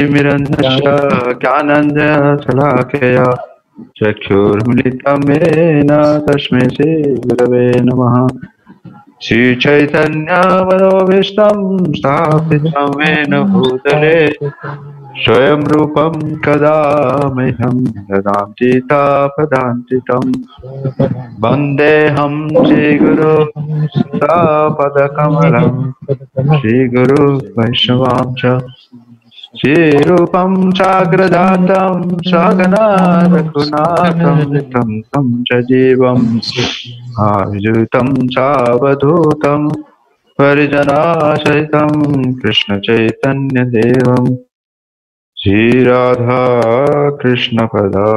ज्योतिमिरन्धस्य ज्ञानञ्जनशलाकया चक्षुर्मिलितं येन तस्मै श्रीगुरवे नमः। श्रीचैतन्यमनोभीष्टं स्थापितं येन भूतले। स्वयं रूपं कदा मह्यं ददां चितापदान्तितं वन्देऽहं श्रीगुरु पदकमलं श्रीगुरु वैष्णवां च श्रीरूपं चाग्रदातं सगना रघुनाथं तं तं च जीवम् आयुतं चावधूतं परिजनासहितं कृष्णचैतन्यदेवम् श्रीराधा कृष्णपदा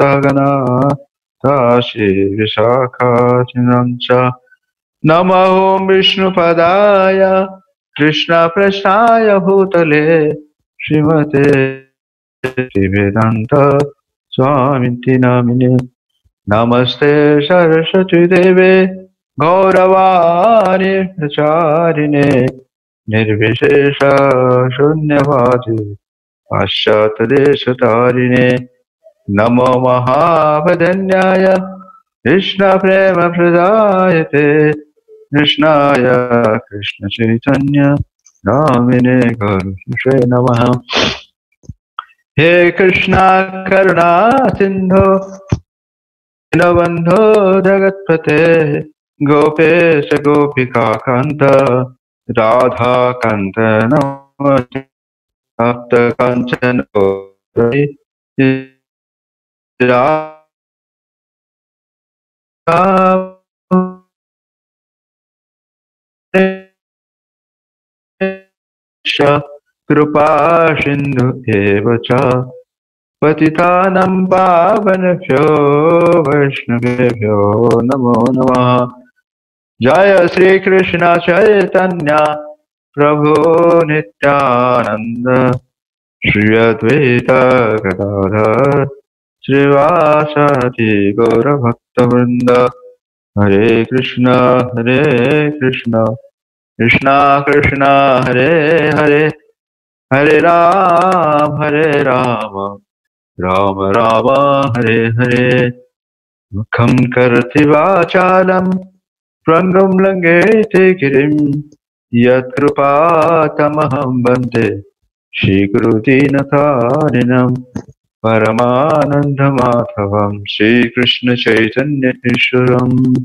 सगना काशी विशाखाचिनं च नमो विष्णुपदाय कृष्णप्रसाय भूतले श्रीमते श्रीवेदान्त स्वामिति नामिने। नमस्ते सरस्वती देवे, गौरवाणि प्रचारिणे, निर्विशेष शून्यवादी, पाश्चात्यदेशतारिणे। नमो महावदन्याय कृष्णप्रेमप्रदायते कृष्णाय कृष्णचैतन्य नामिने गुरुषे नमः। हे कृष्णा करुणा सिन्धो, दीनबन्धो जगत्पते, गोपेश गोपिका कान्त राधाकान्त नमस्ते। सप्त काञ्चन कृपा सिन्धु एव च। पतितानं पावनभ्यो वैष्णवेभ्यो नमो नमः। जय श्रीकृष्ण चैतन्य प्रभो नित्यानन्द। श्री अद्वैत गदाधर श्रीवासादि गौरभक्तवृन्द। हरे कृष्ण हरे कृष्ण। कृष्ण कृष्ण, हरे हरे। हरे राम हरे राम। राम राम, हरे हरे। मुखं करोति वाचालं प्रङ्गं लङ्घयति गिरिं। यत्कृपातमहं वंदे श्रीगुरुदीनकारिणं परमानन्दमाधवं, श्रीकृष्णचैतन्येश्वरम्।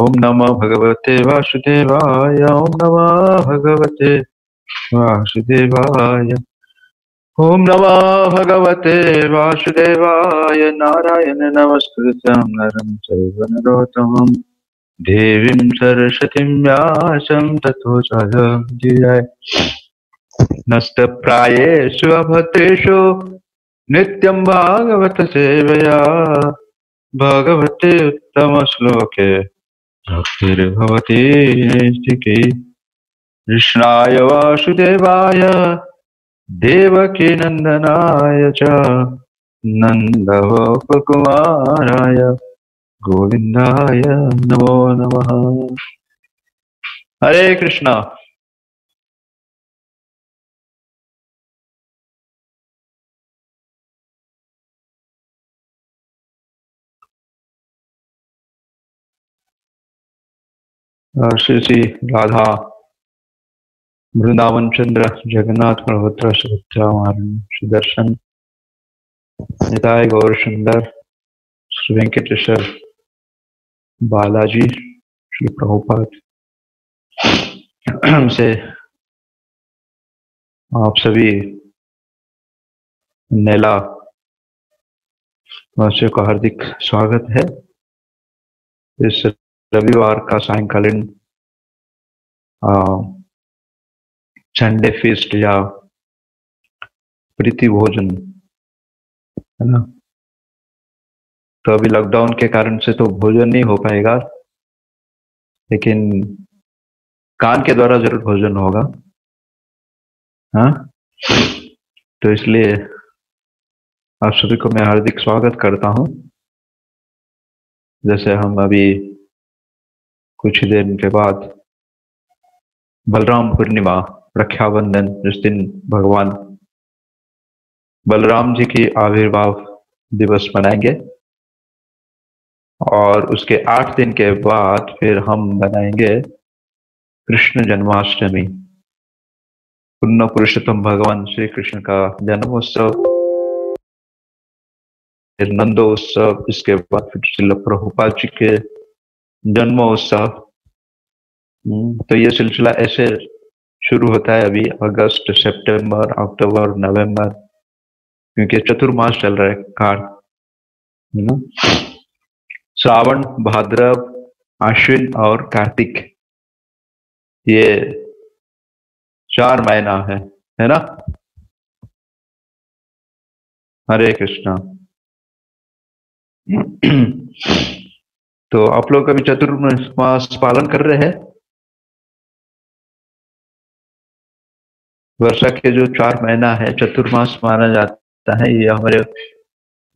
ॐ नमो भगवते वासुदेवाय ॐ नमो भगवते वासुदेवाय। ॐ नमो भगवते वासुदेवाय, नारायण नमस्कृतं नरं चैव नरोत्तमं देवीं सरस्वतीं व्यासं ततो जय नष्टप्रायेषु अभद्रेषु नित्यं भागवत सेवया भगवते उत्तमश्लोके। भक्तिर्भवति कृष्णाय वासुदेवाय देवकीनन्दनाय च नन्दगोपकुमाराय गोविन्दाय नमो नमः। हरे कृष्णा। श्री श्री राधा वृंदावन चंद्र जगन्नाथ बलभद्र सुभद्रा महारानी श्री दर्शन निताय गौर सुंदर श्री वेंकटेश्वर बालाजी श्री प्रभुपाद। से आप सभी नेला वासियों का हार्दिक स्वागत है। इस रविवार का सायंकालीन संडे फीस्ट या प्रीति भोजन, है ना? तो अभी लॉकडाउन के कारण से तो भोजन नहीं हो पाएगा, लेकिन कान के द्वारा ज़रूर भोजन होगा हाँ? तो इसलिए आप सभी को मैं हार्दिक स्वागत करता हूँ। जैसे हम अभी कुछ ही देर के बाद बलराम पूर्णिमा, रक्षाबंधन जिस दिन भगवान बलराम जी की आविर्भाव दिवस मनाएँगे और उसके आठ दिन के बाद फिर हम बनाएँगे कृष्ण जन्माष्टमी। पुण्य पुरुषोत्तम भगवान श्री कृष्ण का जन्मोत्सव, फिर नंदोत्सव, इसके बाद फिर शिल प्रभुपाद जी के जन्मोत्सव हम्म, तो ये सिलसिला ऐसे शुरू होता है अभी अगस्त सितंबर अक्टूबर नवंबर क्योंकि चतुर्मास चल रहा है ना? श्रावण भाद्रव आश्विन और कार्तिक। ये चार महीना है है ना? हरे कृष्णा। तो आप लोग अभी चतुर्मास पालन कर रहे हैं? वर्षा के जो चार महीना है, चतुर्मास माना जाता है, ये हमारे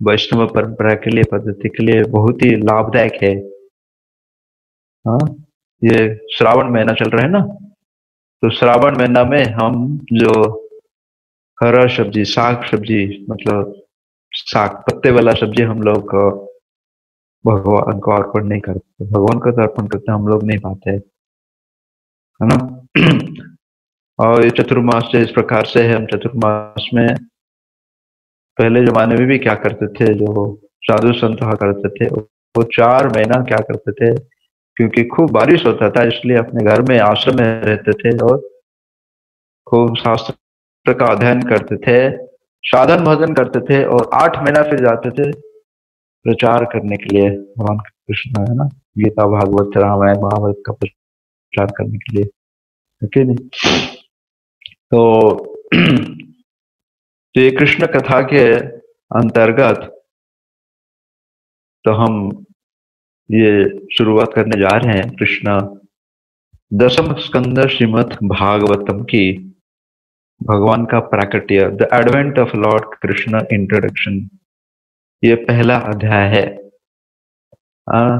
वैष्णव परंपरा के लिए, पद्धति के लिए बहुत ही लाभदायक है। हाँ ये श्रावण महीना चल रहा है ना? तो श्रावण महीना में हम जो हरा सब्ज़ी, साग सब्ज़ी मतलब साग पत्ते वाला सब्ज़ी हम लोग भगवान को अर्पण नहीं करते। भगवान को तो अर्पण करते, हम लोग नहीं पाते। है ना? और ये चतुर्मास इस प्रकार से है, हम चतुर्मास में पहले जमाने में भी क्या करते थे, जो साधु संत करते थे, वो चार महीना क्या करते थे, क्योंकि खूब बारिश होता था, इसलिए अपने घर में आश्रम में रहते थे और खूब शास्त्र का अध्ययन करते थे, साधन भजन करते थे और आठ महीना फिर जाते थे। प्रचार करने के लिए भगवान कृष्ण है ना? गीता, भागवत, रामायण, महाभारत का प्रचार करने के लिए। है नहीं तो तो ये कृष्ण कथा के अंतर्गत तो हम ये शुरुआत करने जा रहे हैं। कृष्ण दशम स्कंद श्रीमद भागवतम की भगवान का प्राकट्य, the advent of lord Krishna introduction. ये पहला अध्याय है। आ,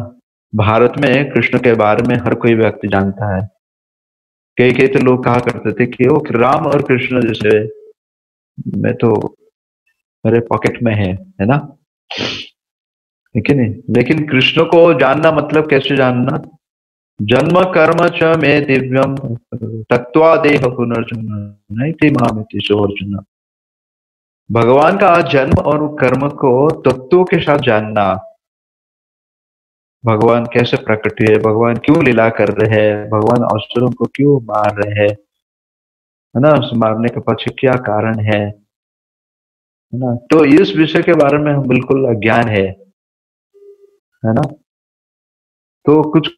भारत में कृष्ण के बारे में हर कोई व्यक्ति जानता है। कई कई तो लोग कहा करते थे कि वो राम और कृष्ण जैसे मैं तो मेरे पॉकेट में है है ना? ठीक है लेकिन कृष्ण को जानना मतलब कैसे जानना? जन्म कर्म च में दिव्यम तत्वादेह पुनर्जन्म नहीं थी अर्जुन भगवान का जन्म और कर्म को तत्वों के साथ जानना। भगवान कैसे प्रकट हुए? भगवान क्यों लीला कर रहे हैं? भगवान असुरों को क्यों मार रहे हैं? है ना? उस मारने के पक्ष क्या कारण है? ना? तो इस विषय के बारे में हम बिल्कुल अज्ञान है। है ना? तो कुछ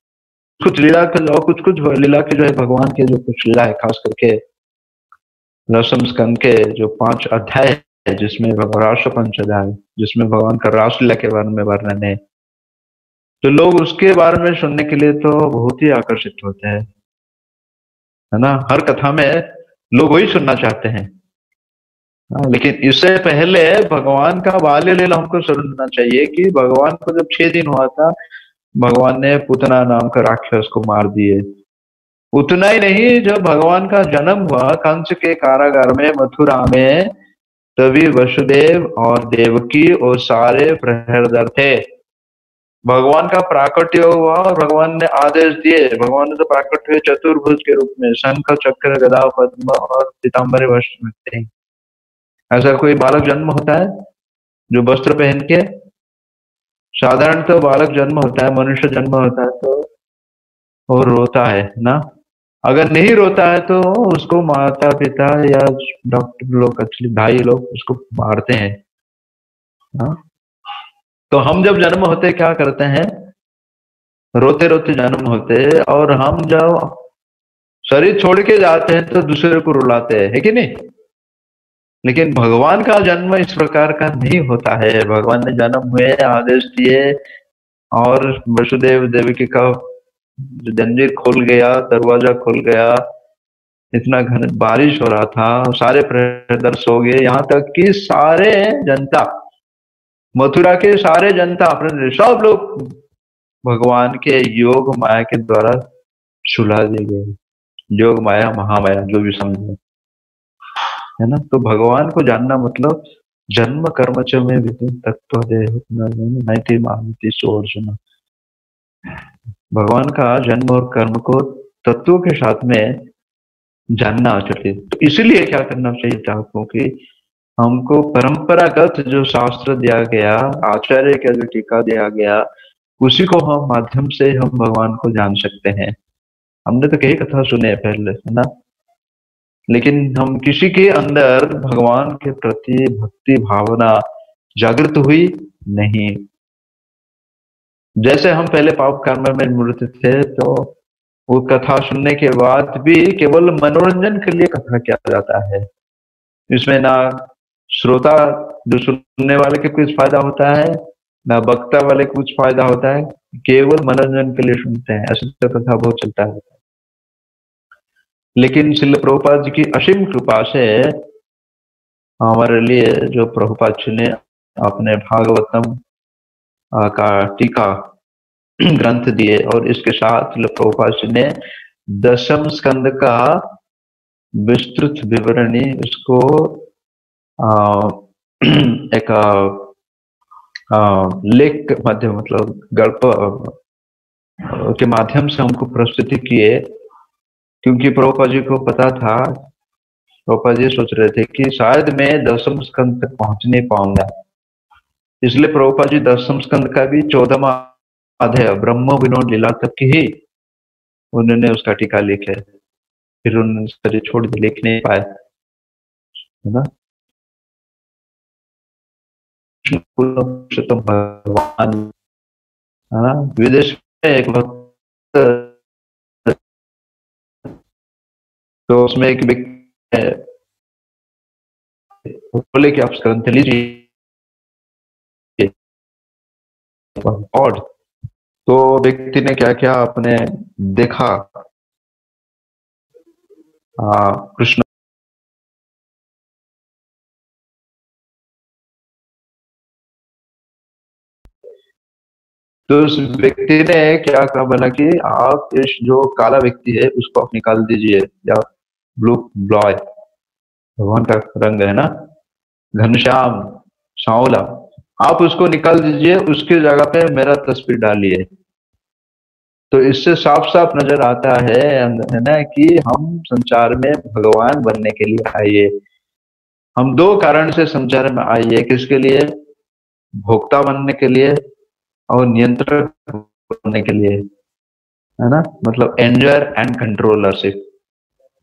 कुछ लीला के और कुछ कुछ लीला के जो है भगवान के जो कुछ लीला है, खास करके रसम स्कंद के जो पाँच अध्याय है जिसमें राष्ट्र पंच अध्याय जिसमें भगवान का राष्ट्र के बारे में वर्णन है। तो लोग उसके बारे में सुनने के लिए तो बहुत ही आकर्षित होते हैं। है ना? हर कथा में लोग वही सुनना चाहते हैं। हाँ, लेकिन इससे पहले भगवान का बाल्य लीला हमको सुनना चाहिए कि भगवान को जब छह दिन हुआ था भगवान ने पुतना नाम का राक्षस को मार दिए। उतना ही नहीं जब भगवान का जन्म हुआ कंस के कारागार में मथुरा में तभी वसुदेव और देवकी और सारे प्रहरदर थे। भगवान का प्राकट्य हुआ और भगवान ने आदेश दिए। भगवान ने तो प्राकट्य हुए चतुर्भुज के रूप में, शंख, चक्र, गदा, पद्म और पीताम्बर वस्त्र में थे ऐसा कोई बालक जन्म होता है जो वस्त्र पहन के? साधारण तो बालक जन्म होता है, मनुष्य जन्म होता है तो वो रोता है, ना? अगर नहीं रोता है तो उसको माता पिता या डॉक्टर लोग एक्चुअली भाई लोग उसको मारते हैं। ना तो हम जब जन्म होते क्या करते हैं? रोते रोते जन्म होते और हम जब शरीर छोड़ के जाते हैं तो दूसरे को रुलाते हैं, है कि नहीं? लेकिन भगवान का जन्म इस प्रकार का नहीं होता है। भगवान ने जन्म हुए, आदेश दिए और वसुदेव देवी का जंजीर खोल गया दरवाज़ा खोल गया इतना घन बारिश हो रहा था सारे प्रदर्श सो गए यहाँ तक कि सारे जनता मथुरा के सारे जनता अपने सब लोग भगवान के योग माया के द्वारा सुला दिए गए योग माया महामाया जो भी समझ है ना तो भगवान को जानना मतलब जन्म कर्म च में विभिन्न तत्व नैति मानती अर्जुन भगवान का जन्म और कर्म को तत्वों के साथ में जानना चाहिए। तो इसलिए क्या करना चाहिए चाहता कि हमको परंपरागत जो शास्त्र दिया गया, आचार्य का जो टीका दिया गया, उसी को हम माध्यम से हम भगवान को जान सकते हैं। हमने तो कई कथा सुने पहले, है ना? लेकिन हम किसी के अंदर भगवान के प्रति भक्ति भावना जागृत हुई नहीं। जैसे हम पहले पाप कर्म में मृत थे तो वो कथा सुनने के बाद भी केवल मनोरंजन के लिए कथा किया जाता है। इसमें ना श्रोता जो सुनने वाले के कुछ फ़ायदा होता है, ना वक्ता वाले कुछ फ़ायदा होता है, केवल मनोरंजन के लिए सुनते हैं, ऐसे तो कथा बहुत चलता है। लेकिन शिल प्रभुपाद जी की असीम कृपा से हमारे लिए जो प्रभुपाद जी ने अपने भागवतम का टीका ग्रंथ दिए और इसके साथ प्रभुपाद ने दशम स्कंद का विस्तृत विवरणी उसको एक लेख माध्यम मतलब गल्प के माध्यम से हमको प्रस्तुति किए, क्योंकि प्रभुपा जी को पता था, प्रभुपा जी सोच रहे थे कि शायद मैं दसम स्कंद तक पहुँच नहीं पाऊँगा। इसलिए प्रभुपा जी दसम स्कंद का भी चौदहवा अध्याय, ब्रह्म, विनोद, लीला तक की ही उन्होंने उसका टीका लिखे फिर उन्होंने शरीर छोड़ दिए लिख नहीं पाए है ना? भगवान, है ना? विदेश में एक भक्त तो उसमें एक व्यक्ति बोले कि आप ग्रंथ लीजिए और तो व्यक्ति ने क्या क्या? अपने देखा। कृष्ण तो उस व्यक्ति ने क्या कहा? बोला कि आप इस जो काला व्यक्ति है, उसको आप निकाल दीजिए। या ब्लू ब्लॉय। भगवान का रंग है ना? घनश्याम सांवला आप उसको निकाल दीजिए, उसकी जगह पे मेरा तस्वीर डालिए। तो इससे साफ़ साफ़ नज़र आता है है ना, कि हम संसार में भगवान बनने के लिए आइए। हम दो कारण से संसार में आइए, किसके लिए? भोक्ता बनने के लिए और नियंत्रण बनने के लिए, है ना? मतलब एंजर एंड कंट्रोलरशिप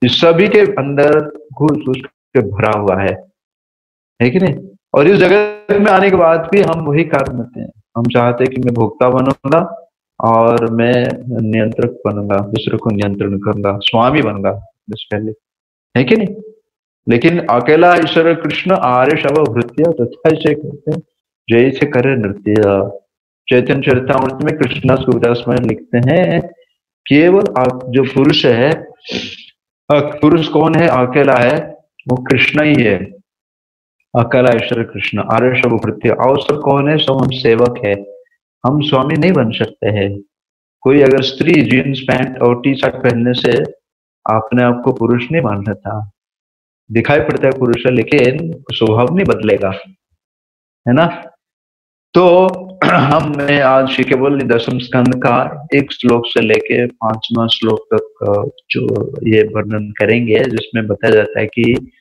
इस सभी के अंदर घुस घुस के भरा हुआ है। है कि नहीं? और इस जगत में आने के बाद भी हम वही कार्य करते हैं। हम चाहते हैं कि मैं भोक्ता बनूँगा और मैं नियंत्रक बनूँगा, दूसरे को नियंत्रण करूँगा, स्वामी बनूँगा पहले। है कि नहीं? लेकिन अकेला ईश्वर कृष्ण आर्य शव भृत्य तथा से कहते जय से करे नृत्य। चैतन्य चरितमृत में कृष्णा में लिखते हैं, केवल जो पुरुष है पुरुष कौन है? अकेला है, वो कृष्ण ही है। अकेला ईश्वर कृष्ण आर्य शव भृत्य अवसर कौन है? सब हम सेवक है। हम स्वामी नहीं बन सकते हैं। कोई अगर स्त्री जीन्स, पैंट और टी शर्ट पहनने से अपने आप को पुरुष नहीं मान था दिखाई पड़ता है पुरुष लेकिन स्वभाव नहीं बदलेगा। है ना? तो हम मैं आज केवल दशम स्कंद का एक श्लोक से लेके पांचवा श्लोक तक, जो ये वर्णन करेंगे, जिसमें बताया जाता है कि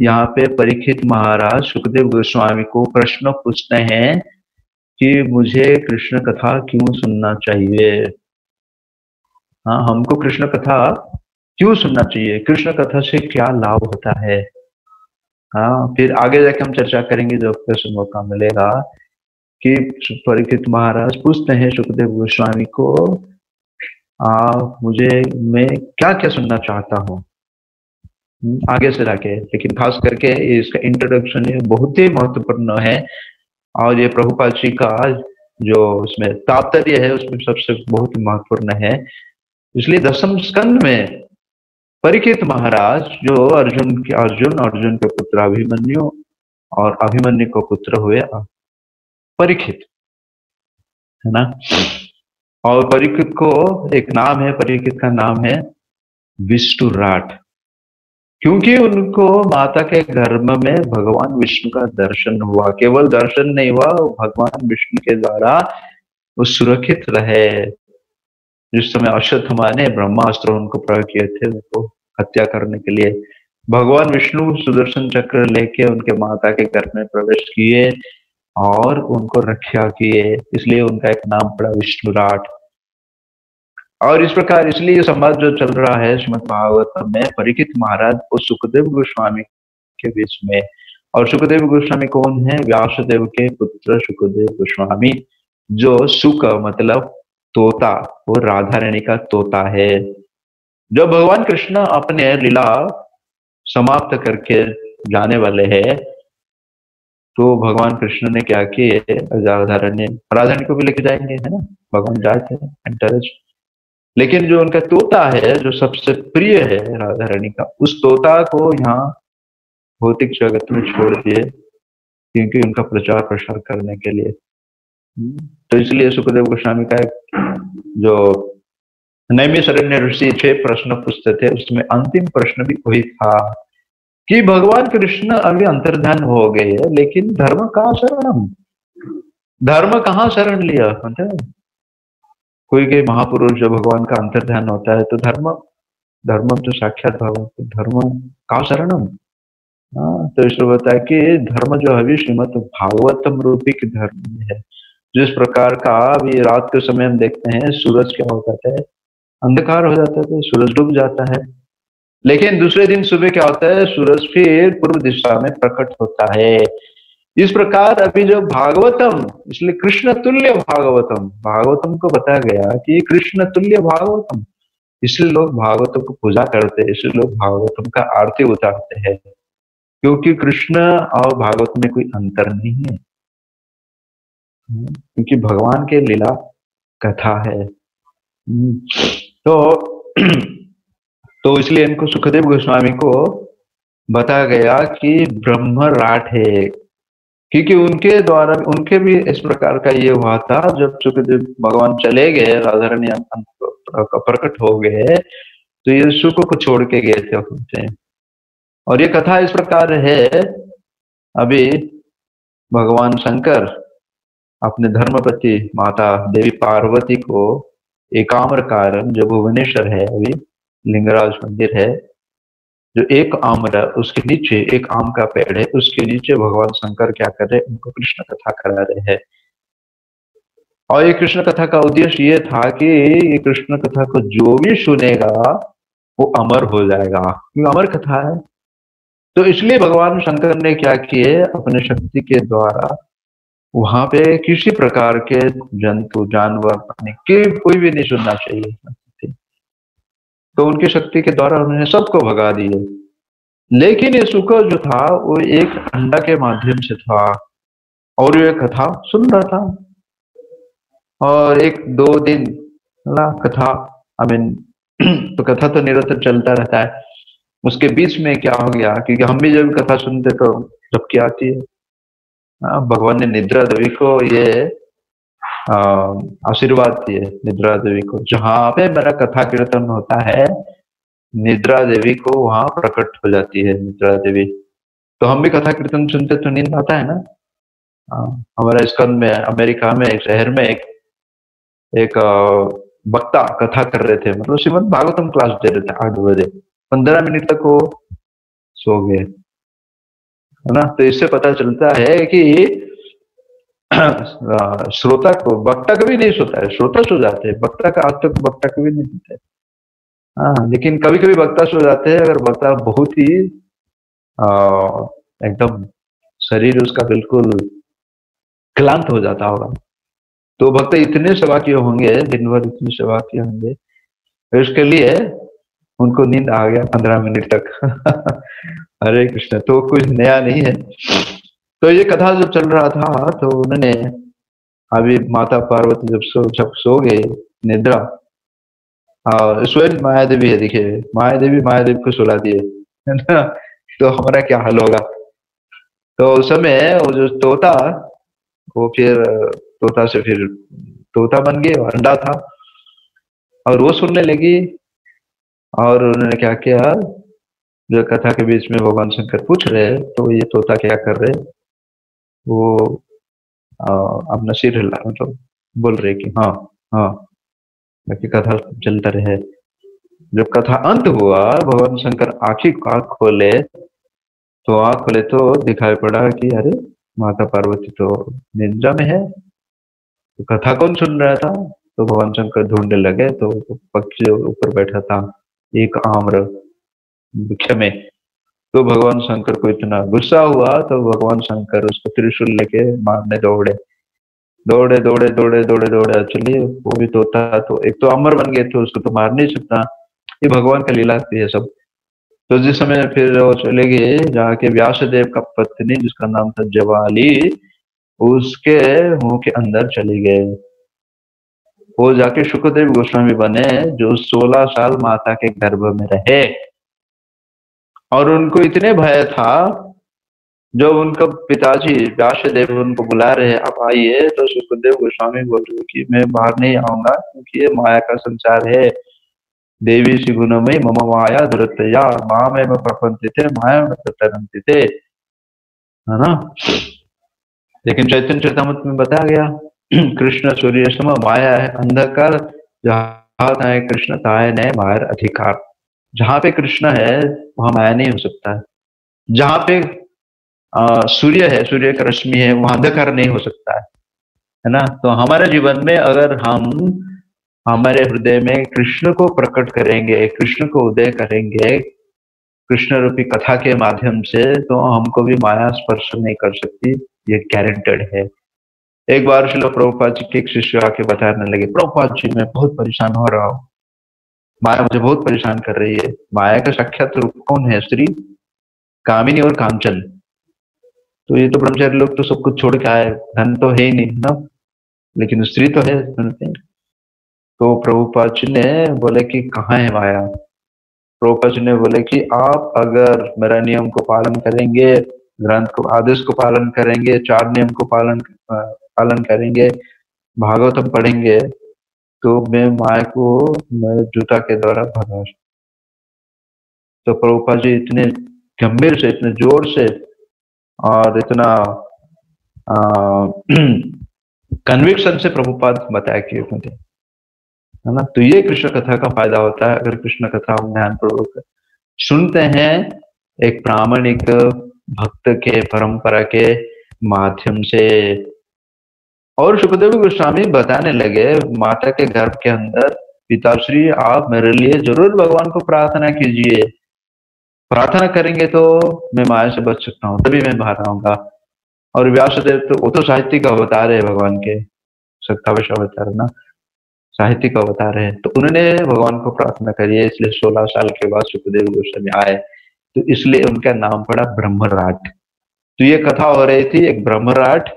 यहाँ पे परीक्षित महाराज सुखदेव गोस्वामी को प्रश्न पूछते हैं कि मुझे कृष्ण कथा क्यों सुनना चाहिए? हाँ हमको कृष्ण कथा क्यों सुनना चाहिए? कृष्ण कथा से क्या लाभ होता है? हाँ फिर आगे जाके हम चर्चा करेंगे जब प्रश्न मौका मिलेगा कि परीक्षित महाराज पूछते हैं सुखदेव गोस्वामी को आ, मुझे मैं क्या क्या सुनना चाहता हूँ? आगे से रखे। लेकिन खास करके इसका इंट्रोडक्शन बहुत ही महत्वपूर्ण है। और ये प्रभुपाद जी का जो उसमें तात्पर्य है, उसमें सबसे बहुत महत्वपूर्ण है। इसलिए दसम स्कंद में परिकित महाराज, जो अर्जुन के अर्जुन अर्जुन के पुत्र अभिमन्यु और अभिमन्यु को पुत्र हुए परीक्षित है ना? और परीक्षित को एक नाम है परीक्षित का नाम है विष्णु राठ क्योंकि उनको माता के गर्भ में भगवान विष्णु का दर्शन हुआ, केवल दर्शन नहीं हुआ, भगवान विष्णु के द्वारा वो सुरक्षित रहे। जिस समय अश्वत्थमा ने ब्रह्मास्त्र उनको प्रयोग किए थे, उनको हत्या करने के लिए, भगवान विष्णु सुदर्शन चक्र लेके उनके माता के घर में प्रवेश किए और उनको रक्षा किए। इसलिए उनका एक नाम पड़ा विष्णुराट। और इस प्रकार इसलिए ये संवाद जो चल रहा है श्रीमद भागवतम में परीक्षित महाराज और सुखदेव गोस्वामी के बीच में। और सुखदेव गोस्वामी कौन है? व्यासदेव के पुत्र सुखदेव गोस्वामी, जो सुख मतलब तोता, वो राधा रानी का तोता है। जो भगवान कृष्ण अपने लीला समाप्त करके जाने वाले हैं तो भगवान कृष्ण ने क्या किए? राधा रानी को भी लेके जाएँगे, है ना? भगवान जाए थे एंटरेज लेकिन जो उनका तोता है, जो सबसे प्रिय है राधा रानी का, उस तोता को यहाँ भौतिक जगत में छोड़ दिए, क्योंकि उनका प्रचार प्रसार करने के लिए। तो इसलिए सुखदेव गोस्वामी का एक जो नैमी शरण्य ऋषि छह प्रश्न पूछते थे, उसमें अंतिम प्रश्न भी वही था कि भगवान कृष्ण अभी अंतर्ध्यान हो गए लेकिन धर्म कहाँ शरण? धर्म कहाँ शरण लिया कोई कोई महापुरुष जो भगवान का अंतर्ध्यान होता है तो धर्म धर्म तो साक्षात भगवान तो धर्म का शरणम। हाँ तो इसलिए बताया कि धर्म जो है श्रीमद भागवतम रूपी धर्म है। जिस प्रकार का अभी रात के समय हम देखते हैं, सूरज क्या हो जाता है? अंधकार हो जाता है, सूरज डूब जाता है। लेकिन दूसरे दिन सुबह क्या होता है? सूरज फिर पूर्व दिशा में प्रकट होता है। इस प्रकार अभी जो भागवतम, इसलिए कृष्ण तुल्य भागवतम भागवतम को बताया गया कि कृष्ण तुल्य भागवतम। इसलिए लोग भागवतम को पूजा करते हैं, इसलिए लोग भागवतम का आरती उतारते हैं। क्योंकि कृष्ण और भागवत में कोई अंतर नहीं है। क्योंकि भगवान के लीला कथा है। तो तो इसलिए इनको सुखदेव गोस्वामी को बताया गया कि ब्रह्म राठ है। क्योंकि उनके द्वारा, उनके भी इस प्रकार का ये हुआ था, जब चूँकि भगवान चले गए, राधा रानी प्रकट हो गए तो ये सुख को छोड़ के गए थे और ये कथा इस प्रकार है, अभी भगवान शंकर अपने धर्मपति माता देवी पार्वती को एकाम्र कारण, जो भुवनेश्वर है अभी, लिंगराज मंदिर है जो एक आम उसके नीचे एक आम का पेड़ है, उसके नीचे भगवान शंकर क्या कर रहे उनको कृष्ण कथा करा रहे हैं। और ये कृष्ण कथा का उद्देश्य ये था कि ये कृष्ण कथा को जो भी सुनेगा, वो अमर हो जाएगा। क्योंकि अमर कथा है। तो इसलिए भगवान शंकर ने क्या किए, अपने शक्ति के द्वारा वहाँ पे किसी प्रकार के जंतु, जानवर कोई भी नहीं सुनना चाहिए। तो उनकी शक्ति के द्वारा उन्होंने सबको भगा दिए। लेकिन ये सुख जो था वो एक अंडा के माध्यम से था और ये कथा सुन रहा था। और एक दो दिन ना कथा आई मीन तो कथा तो निरंतर चलता रहता है। उसके बीच में क्या हो गया क्योंकि हम भी जब कथा सुनते तो जब क्या आती है हाँ, भगवान ने निद्रा देवी को ये आशीर्वाद दिए निद्रा देवी को। जहाँ पे मेरा कथा कीर्तन होता है, निद्रा देवी को वहाँ प्रकट हो जाती है, निद्रा देवी। तो हम भी कथा कीर्तन सुनते तो नींद आता है ना? हमारा स्कंद में, अमेरिका में, एक शहर में एक एक वक्ता कथा कर रहे थे। मतलब श्रीमद भागवतम क्लास दे रहे थे आठ बजे। पंद्रह मिनट तक वो सो गए। है ना? तो इससे पता चलता है कि श्रोता को वक्ता कभी नहीं सोता है, श्रोता सो जाते हैं, वक्ता का आज तक वक्ता कभी नहीं सोता है। लेकिन कभी कभी वक्ता सो जाते हैं, अगर वक्ता बहुत ही एकदम शरीर उसका बिल्कुल क्लांत हो जाता होगा तो भक्त इतने सेवा किए होंगे दिन भर इतने सेवा किए होंगे तो इसके लिए उनको नींद आ गया पंद्रह मिनट तक। हरे कृष्ण तो कुछ नया नहीं है। तो ये कथा जब चल रहा था तो उन्होंने अभी माता पार्वती जब सो जब सो गए निद्रा, और स्वयं माया देवी है दिखे माया देवी माया देवी को सुला दिए तो हमारा क्या हाल होगा? तो उस समय वो जो तोता, वो फिर, तोता से फिर तोता बन गए अंडा था, और वो सुनने लगी, और उन्होंने क्या किया, जो कथा के बीच में भगवान शंकर पूछ रहे तो ये तोता क्या कर रहे? वो अपना सिर हिला मतलब तो बोल रहे कि हाँ हाँ बाकी कथा चलता रहे। जब कथा अंत हुआ, भगवान शंकर आखिर आँख खोले तो आँख खोले तो दिखाई पड़ा कि अरे, माता पार्वती तो निंद्रा में है। तो कथा कौन सुन रहा था? तो भगवान शंकर ढूँढने लगे तो पक्षी ऊपर बैठा था, एक आम्र, वृक्ष में। तो भगवान शंकर को इतना गुस्सा हुआ तो भगवान शंकर उसको त्रिशूल लेके मारने दौड़े। दौड़े दौड़े दौड़े दौड़े दौड़े चलिए, वो भी तोता तो एक तो अमर बन गए थे, उसको तो मार नहीं सकता। ये भगवान का लीला थी सब। तो जिस समय फिर वो चले गए, जाके व्यास देव का पत्नी, जिसका नाम था जवाली, उसके मुँह के अंदर चले गए। वो जाके सुखदेव गोस्वामी बने, जो 16 साल माता के गर्भ में रहे। और उनको इतने भय था, जब उनका पिताजी व्यास देव उनको बुला रहे आप आइए। तो सुखदेव गोस्वामी बोल रहे कि, मैं बाहर नहीं आऊँगा क्योंकि ये माया का संसार है। देवी सी गुणमयी मम माया दुरतया माँ में प्रपंच थे, माया में तरंती थे। है ना? लेकिन चैतन्य चरितमृत में बताया गया, कृष्ण सूर्य सम माया है, अंधकार जहाँ कृष्ण ताय नए मायर अधिकार। जहाँ पे कृष्ण है, वहाँ माया नहीं हो सकता। है जहाँ पे सूर्य है सूर्य का रश्मि है, वहाँ अंधकार नहीं हो सकता। है है ना? तो हमारे जीवन में अगर हम, हमारे हृदय में कृष्ण को प्रकट करेंगे, कृष्ण को उदय करेंगे, कृष्ण रूपी कथा के माध्यम से तो हमको भी माया स्पर्श नहीं कर सकती। ये गारंटेड है। एक बार शिलो प्रभुपाद जी के शिष्य आके बताने लगे, प्रभुपाद जी, मैं बहुत परेशान हो रहा हूँ। माया मुझे बहुत परेशान कर रही है। माया का साक्षात रूप कौन है? स्त्री कामिनी और कांचन। तो ये तो ब्रह्मचारी लोग तो सब कुछ छोड़ के आए। धन तो है ही नहीं, ना? लेकिन स्त्री तो है तो प्रभुपाद जी ने बोले कि कहाँ है माया? प्रभुपाद जी ने बोले कि आप अगर मेरा नियम को पालन करेंगे, ग्रंथ को, आदेश को पालन करेंगे, चार नियम को पालन पालन करेंगे, भागवतम पढ़ेंगे तो मैं माया को, मैं जूता के द्वारा भगा तो प्रभुपाद जी इतने गंभीर से, इतने ज़ोर से और इतना कन्विक्शन से प्रभुपाद बताया कि है ना? तो ये कृष्ण कथा का फ़ायदा होता है। अगर कृष्ण कथा हम ध्यान पूर्वक सुनते हैं, एक प्रामाणिक भक्त के, परंपरा के माध्यम से और सुखदेव गोस्वामी बताने लगे, माता के गर्भ के अंदर, पिताश्री, आप मेरे लिए ज़रूर भगवान को प्रार्थना कीजिए। प्रार्थना करेंगे तो मैं माया से बच सकता हूँ, तभी मैं बाहर आऊँगा। और व्यासदेव तो वो तो साहित्य का अवतार है भगवान के सत्तावश अवतार ना? साहित्य का अवतार है। तो उन्होंने भगवान को प्रार्थना करी है, इसलिए सोलह साल के बाद सुखदेव गोस्वामी आए। तो इसलिए उनका नाम पड़ा ब्रह्मराट तो ये कथा हो रही थी, एक ब्रह्मराट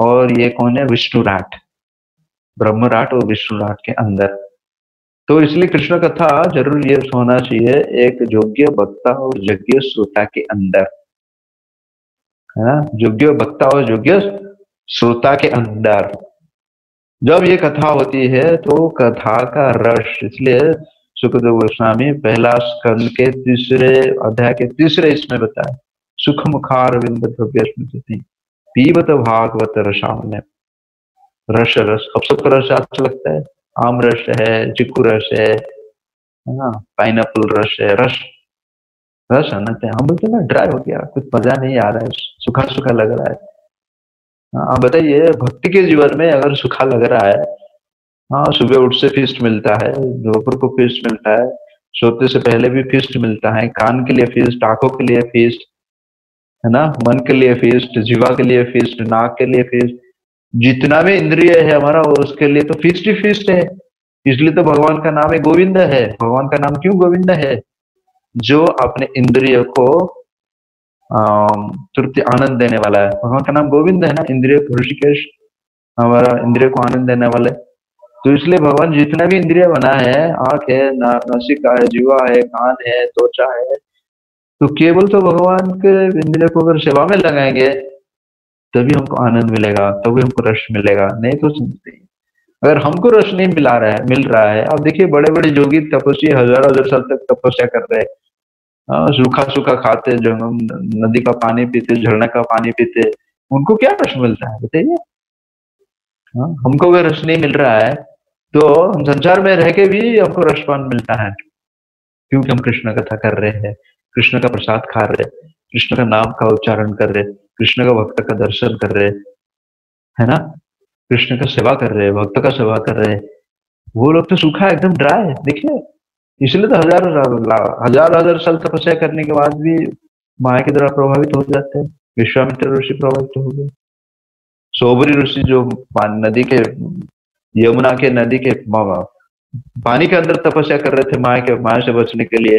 और ये कौन है? विष्णुराट। ब्रह्मराट और विष्णुराट के अंदर। तो इसलिए कृष्ण कथा ज़रूर ये होना चाहिए, एक योग्य वक्ता और योग्य श्रोता के अंदर। है ना? योग्य वक्ता और योग्य श्रोता के अंदर। जब ये कथा होती है तो कथा का रस, इसलिए सुखदेव गोस्वामी पहला स्कंद के तीसरे अध्याय के तीसरे इसमें बताए। सुख मुखार विंद द्रव्य पीवत भागवत रसावने रस रस। अब सबका रस अच्छा लगता है। आम रस है चिक्कू रस है ना? पाइन रस है रस। रस आना चाहिए हम बोलते ना ड्राई हो गया। कुछ मज़ा नहीं आ रहा है सूखा सूखा लग रहा है। हाँ, आप बताइए भक्ति के जीवन में अगर सूखा लग रहा है हाँ सुबह उठ से फीस्ट मिलता है दोपहर को फीस्ट मिलता है सोते से पहले भी फिस्ट मिलता है कान के लिए फीस्ट आँखों के लिए फीस्ट है ना? मन के लिए फिस्ट जीवा के लिए फिस्ट नाक के लिए फिस्ट जितना भी इंद्रिय है हमारा, उसके लिए तो फिस्ट ही फिस्ट है। इसलिए तो भगवान का नाम है गोविंद है। भगवान का नाम क्यों गोविंद है? जो अपने इंद्रिय को तृप्ति, आनंद देने वाला है। भगवान का नाम गोविंद है ना? इंद्रिय ऋषिकेश, हमारा इंद्रिय को आनंद देने वाले। तो इसलिए भगवान जितना भी इंद्रिय बना है, आँख है नासिका है, जीवा है, कान है, त्वचा है तो केवल तो भगवान के इंद्रिय को अगर सेवा में लगाएँगे तभी हमको आनंद मिलेगा तभी हमको रस मिलेगा। नहीं तो सुनते अगर हमको रस नहीं मिला रहा है मिल रहा है अब देखिए बड़े बड़े योगी तपस्या हज़ार हज़ार साल तक तपस्या कर रहे हैं। सूखा सूखा खाते जो नदी का पानी पीते झरने का पानी पीते उनको क्या रस मिलता है बताइए? हाँ, हमको अगर रस नहीं मिल रहा है तो हम संसार में रह के भी हमको रसपान मिलता है क्योंकि हम कृष्ण कथा कर रहे हैं। कृष्ण का प्रसाद खा रहे, कृष्ण का नाम का उच्चारण कर रहे, कृष्ण का भक्त का दर्शन कर रहे, है ना? कृष्ण का सेवा कर रहे, भक्त का सेवा कर रहे। वो लोग तो सूखा एकदम ड्राई है देखिए इसलिए तो हज़ार हज़ार हज़ार साल तपस्या करने के बाद भी माया के द्वारा प्रभावित हो जाते हैं, विश्वामित्र ऋषि प्रभावित हो गए। सोबरी ऋषि जो नदी के, यमुना के नदी के पानी के अंदर तपस्या कर रहे थे माया के, माया से बचने के लिए।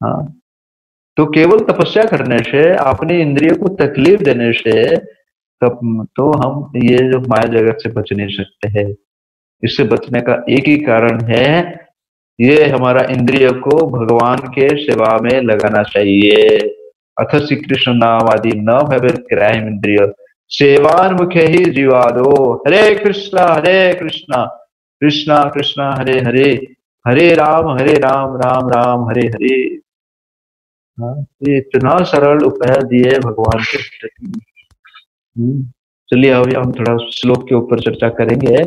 हाँ। तो केवल तपस्या करने से, अपने इंद्रियों को तकलीफ़ देने से तो हम ये जो माया जगत से बच नहीं सकते हैं। इससे बचने का एक ही कारण है, ये हमारा इंद्रिय को भगवान के सेवा में लगाना चाहिए। अथ श्री कृष्ण नाम आदि न क्राइम इंद्रिय। सेवान मुख्य ही जीवा दो हरे कृष्णा हरे कृष्णा। कृष्णा कृष्णा, हरे हरे। हरे राम हरे राम राम राम, हरे हरे। हाँ ये इतना सरल उपाय दिए भगवान के। हम्म, चलिए अभी हम थोड़ा श्लोक के ऊपर चर्चा करेंगे।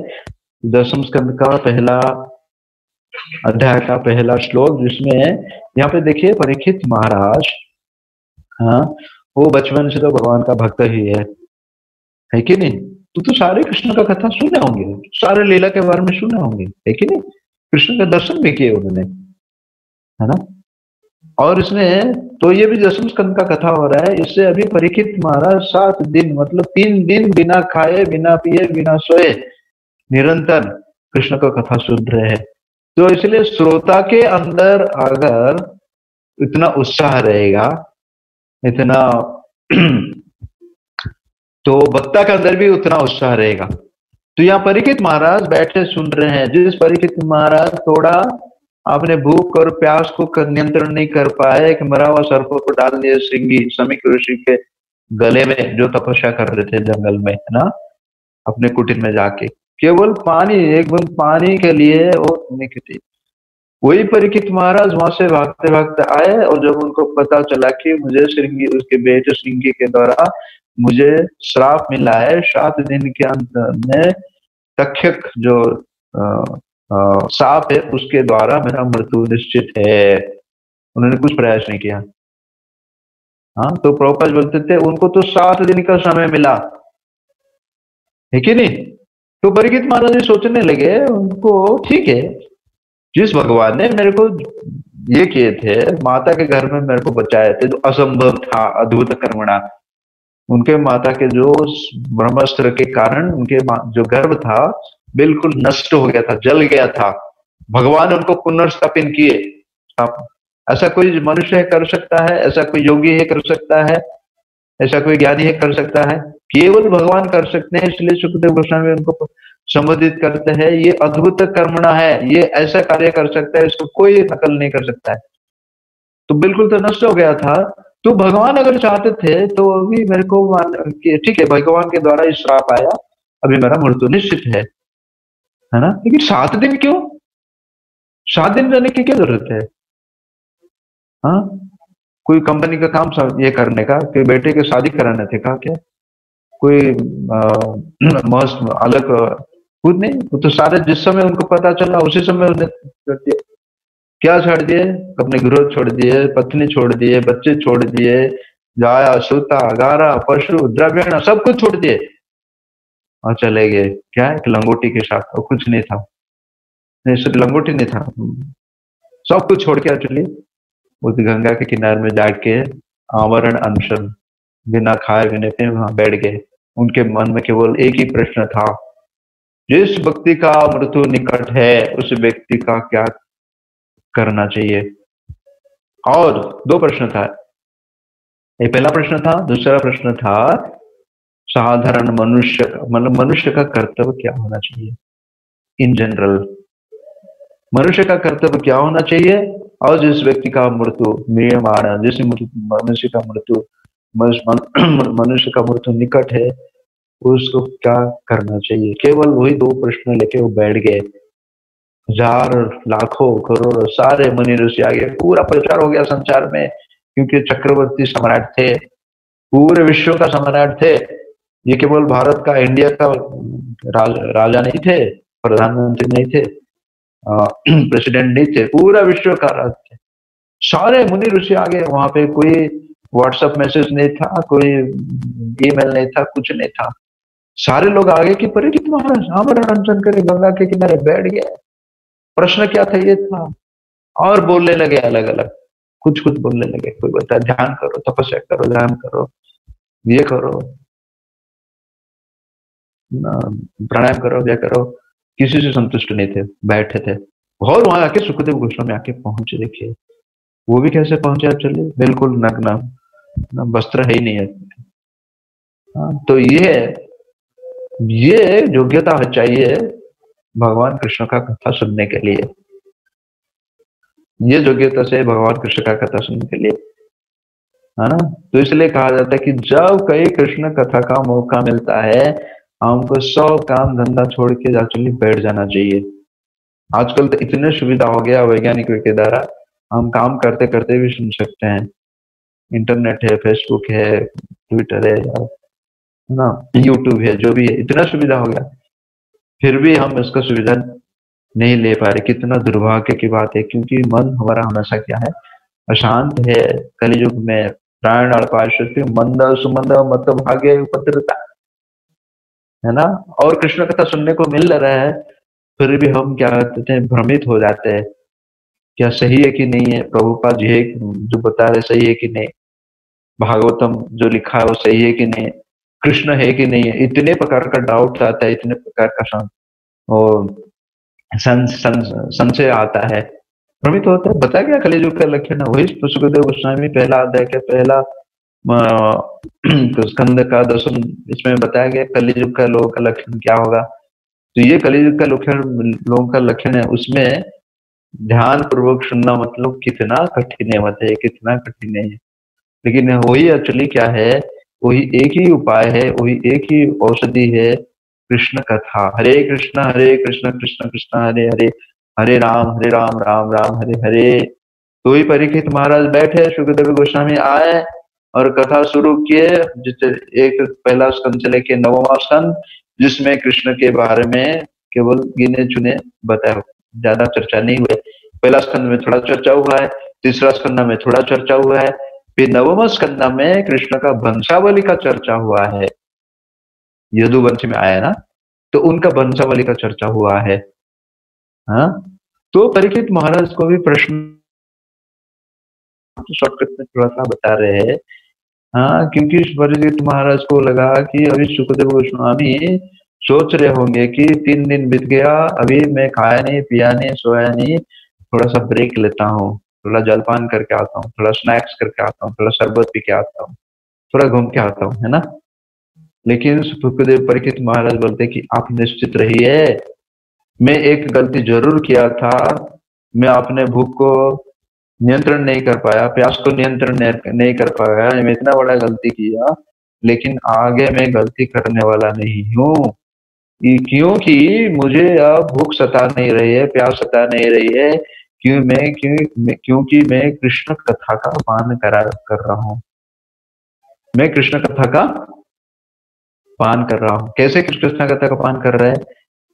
दसम स्कंद का पहला अध्याय का पहला श्लोक जिसमें यहाँ पे देखिए परीक्षित महाराज हाँ वो बचपन से तो भगवान का भक्त ही है। है कि नहीं? तो तो सारे कृष्ण का कथा सुने होंगे सारे लीला के बारे में सुने होंगे है कि नहीं? कृष्ण का दर्शन भी किए उन्होंने है ना? और इसमें तो ये भी दसम स्कंद का कथा हो रहा है, इससे अभी परीक्षित महाराज सात दिन मतलब तीन दिन बिना खाए, बिना पिए, बिना सोए, निरंतर कृष्ण का कथा सुन रहे हैं। तो इसलिए श्रोता के अंदर अगर इतना उत्साह रहेगा, इतना तो वक्ता के अंदर भी उतना उत्साह रहेगा। तो यहाँ परीक्षित महाराज बैठे सुन रहे हैं, जिस परीक्षित महाराज थोड़ा आपने भूख और प्यास को नियंत्रण नहीं कर पाया कि मरा हुआ सर्प को डाल दिए सिंगी समीक ऋषि के गले में, जो तपस्या कर रहे थे जंगल में, है ना? अपने कुटीर में जाके। केवल पानी, एक बूंद पानी के लिए वो निकली वही परीक्षित महाराज वहाँ से भागते भागते आए और जब उनको पता चला कि मुझे श्रृंगी उसके बेटे श्रृंगी के द्वारा मुझे श्राप मिला है, सात दिन के अंत में तक्षक जो साप है, उसके द्वारा मेरा मृत्यु निश्चित है। उन्होंने कुछ प्रयास नहीं किया। हाँ तो प्रोपज बोलते थे, उनको तो सात दिन का समय मिला। है कि नहीं? तो परिगित महाराज जी सोचने लगे, उनको ठीक है, जिस भगवान ने मेरे को ये किए थे, माता के घर में मेरे को बचाए थे, जो असंभव था, अद्भुत कर्मणा, उनके माता के जो ब्रह्मास्त्र के कारण उनके जो गर्भ था बिल्कुल नष्ट हो गया था, जल गया था। भगवान उनको पुनर्स्थापित किए। ऐसा कोई मनुष्य कर सकता है, ऐसा कोई योगी है कर सकता है, ऐसा कोई ज्ञानी है कर सकता है? केवल भगवान कर सकते हैं, इसलिए सुखदेव गोस्वामी उनको संबोधित करते हैं, ये अद्भुत कर्मणा है, ये ऐसा कार्य कर सकता है, इसको कोई नकल नहीं कर सकता है। तो बिल्कुल तो नष्ट हो गया था। तो भगवान अगर चाहते थे तो अभी मेरे को ठीक है, भगवान के द्वारा इस श्राप आया, अभी मेरा मृत्यु निश्चित है। है ना? लेकिन सात दिन क्यों? सात दिन रहने की क्या ज़रूरत है? हाँ? कोई कंपनी का काम ये करने का कि बेटे के शादी कराने थे कहा क्या? कोई मस्त, अलग खुद नहीं? वो तो सारे जिस समय उनको पता चला, उसी समय उन्हें क्या छोड़ दिए? अपने गृह छोड़ दिए, पत्नी छोड़ दिए, बच्चे छोड़ दिए जाया सूता, गारा, पशु, द्रव्य, सब कुछ छोड़ दिए। और चले गए। क्या एक लंगोटी के साथ और कुछ नहीं था। नहीं, सिर्फ़ लंगोटी नहीं था। सब कुछ छोड़ के चलिए उस गंगा के किनारे में जाके आवरण अनशन बिना खाए, बिना पे वहाँ बैठ गए। उनके मन में केवल एक ही प्रश्न था। जिस व्यक्ति का मृत्यु निकट है, उस व्यक्ति का क्या करना चाहिए? और दो प्रश्न था। एक पहला प्रश्न था, दूसरा प्रश्न था साधारण मनुष्य मतलब मनुष्य का कर्तव्य क्या होना चाहिए? इन जनरल मनुष्य का कर्तव्य क्या होना चाहिए? और जिस व्यक्ति का मृत्यु म्रियमाण जिस मनुष्य का मृत्यु, मनुष्य का मृत्यु निकट है, उसको क्या करना चाहिए? केवल वही दो प्रश्न लेके वो बैठ गए। हज़ार, लाखों, करोड़, सारे मुनि ऋषि आ गए पूरा प्रचार हो गया संसार में, क्योंकि चक्रवर्ती सम्राट थे, पूरे विश्व का सम्राट थे। ये केवल भारत का इंडिया का राज, राजा नहीं थे प्रधानमंत्री नहीं थे प्रेसिडेंट नहीं थे पूरा विश्व का राज थे। सारे मुनि ऋषि आ गए वहाँ पे कोई व्हाट्सएप मैसेज नहीं था कोई ईमेल नहीं था कुछ नहीं था। सारे लोग आ आगे की परिचित महाराज हमारा रंजन करे गंगा के किनारे बैठ गए। प्रश्न क्या था ये था। और बोलने लगे अलग अलग कुछ कुछ बोलने लगे कोई बोलता ध्यान करो तपस्या करो ध्यान करो ये करो प्राणायाम करो या करो। किसी से संतुष्ट नहीं थे बैठे थे। और वहाँ आके सुखदेव गोस्वामी आके पहुँचे देखिए। वो भी कैसे पहुँचे आप चलिए। बिल्कुल नग्न वस्त्र है ही नहीं हाँ, तो ये ये योग्यता चाहिए भगवान कृष्ण का कथा सुनने के लिए। ये योग्यता से भगवान कृष्ण का कथा सुनने के लिए। है ना? तो इसलिए कहा जाता है कि जब कई कृष्ण कथा का मौका मिलता है हमको सब काम धंधा छोड़ के एक्चुअली बैठ जाना चाहिए। आजकल तो इतने सुविधा हो गया वैज्ञानिकों के द्वारा, हम काम करते करते भी सुन सकते हैं। इंटरनेट है फेसबुक है ट्विटर है ना यूट्यूब है, जो भी है, इतना सुविधा हो गया। फिर भी हम इसका सुविधा नहीं ले पा रहे, कितना दुर्भाग्य की बात है, क्योंकि मन हमारा हमेशा क्या है, अशांत है, कलयुग में, प्राण मंद सुमंद मत भाग्य, उपद्रता। है ना? और कृष्ण कथा सुनने को मिल रहा है, फिर भी हम क्या कहते हैं, भ्रमित हो जाते हैं। क्या सही है कि नहीं है? प्रभुपाद जी जो बता रहे, सही है कि नहीं? भागवतम जो लिखा है, वो सही है कि नहीं? कृष्ण है कि नहीं है? इतने प्रकार का डाउट आता है, इतने प्रकार का सं संशय आता है। भ्रमित होता है। बता गया कलिजुग का लक्षण है? वही सुखदेव गोस्वामी, पहला अध्याय के पहला तो स्कंद का दसम इसमें बताया गया कलिजुग का लोगों का लक्षण क्या होगा? तो ये कलिजुग का लक्षण, लोगों का लक्षण है, उसमें ध्यान पूर्वक सुनना मतलब कितना कठिन है मतलब कितना कठिन है लेकिन वही एक्चुअली क्या है, वही एक ही उपाय है, वही एक ही औषधि है, कृष्ण कथा। हरे कृष्ण हरे कृष्ण कृष्ण कृष्ण, हरे हरे हरे राम हरे राम राम राम, हरे हरे। तो ही परीक्षित महाराज बैठे सुखदेव गोस्वामी आए और कथा शुरू किए जिससे एक पहला स्कंद से लेके नवमा स्कंद जिसमें कृष्ण के बारे में केवल गिने चुने बताया ज़्यादा चर्चा नहीं हुए पहला स्कंद में थोड़ा चर्चा हुआ है, तीसरा स्कंद में थोड़ा चर्चा हुआ है, फिर नवम स्कंद में कृष्ण का वंशावली का चर्चा हुआ है। यदुवंश में आया ना तो उनका वंशावली का चर्चा हुआ है। हाँ? तो परीक्षित महाराज को भी प्रश्न शॉर्टकट में थोड़ा सा बता रहे हैं। हाँ क्योंकि परिचित महाराज को लगा कि अभी सुखदेव गोस्वामी सोच रहे होंगे कि तीन दिन बीत गया, अभी मैं खाया नहीं, पिया नहीं, सोया नहीं, थोड़ा सा ब्रेक लेता हूँ, थोड़ा जलपान करके आता हूँ, थोड़ा स्नैक्स करके आता हूँ, थोड़ा शरबत पी के आता हूँ, थोड़ा घूम के आता हूँ, है ना? लेकिन सुखदेव परीक्षित महाराज बोलते कि आप निश्चित रहिए, मैं एक गलती ज़रूर किया था, मैं अपने भूख को नियंत्रण नहीं कर पाया, प्यास को नियंत्रण नहीं कर पाया। मैं इतना बड़ा गलती किया, लेकिन आगे मैं गलती करने वाला नहीं हूँ। क्योंकि मुझे अब भूख सता नहीं रही है, प्यास सता नहीं रही है, क्यों मैं, क्यों क्योंकि मैं कृष्ण कथा का पान करा, कर रहा हूँ। मैं कृष्ण कथा का पान कर रहा हूँ। कैसे कृष्ण कथा का पान कर रहा है?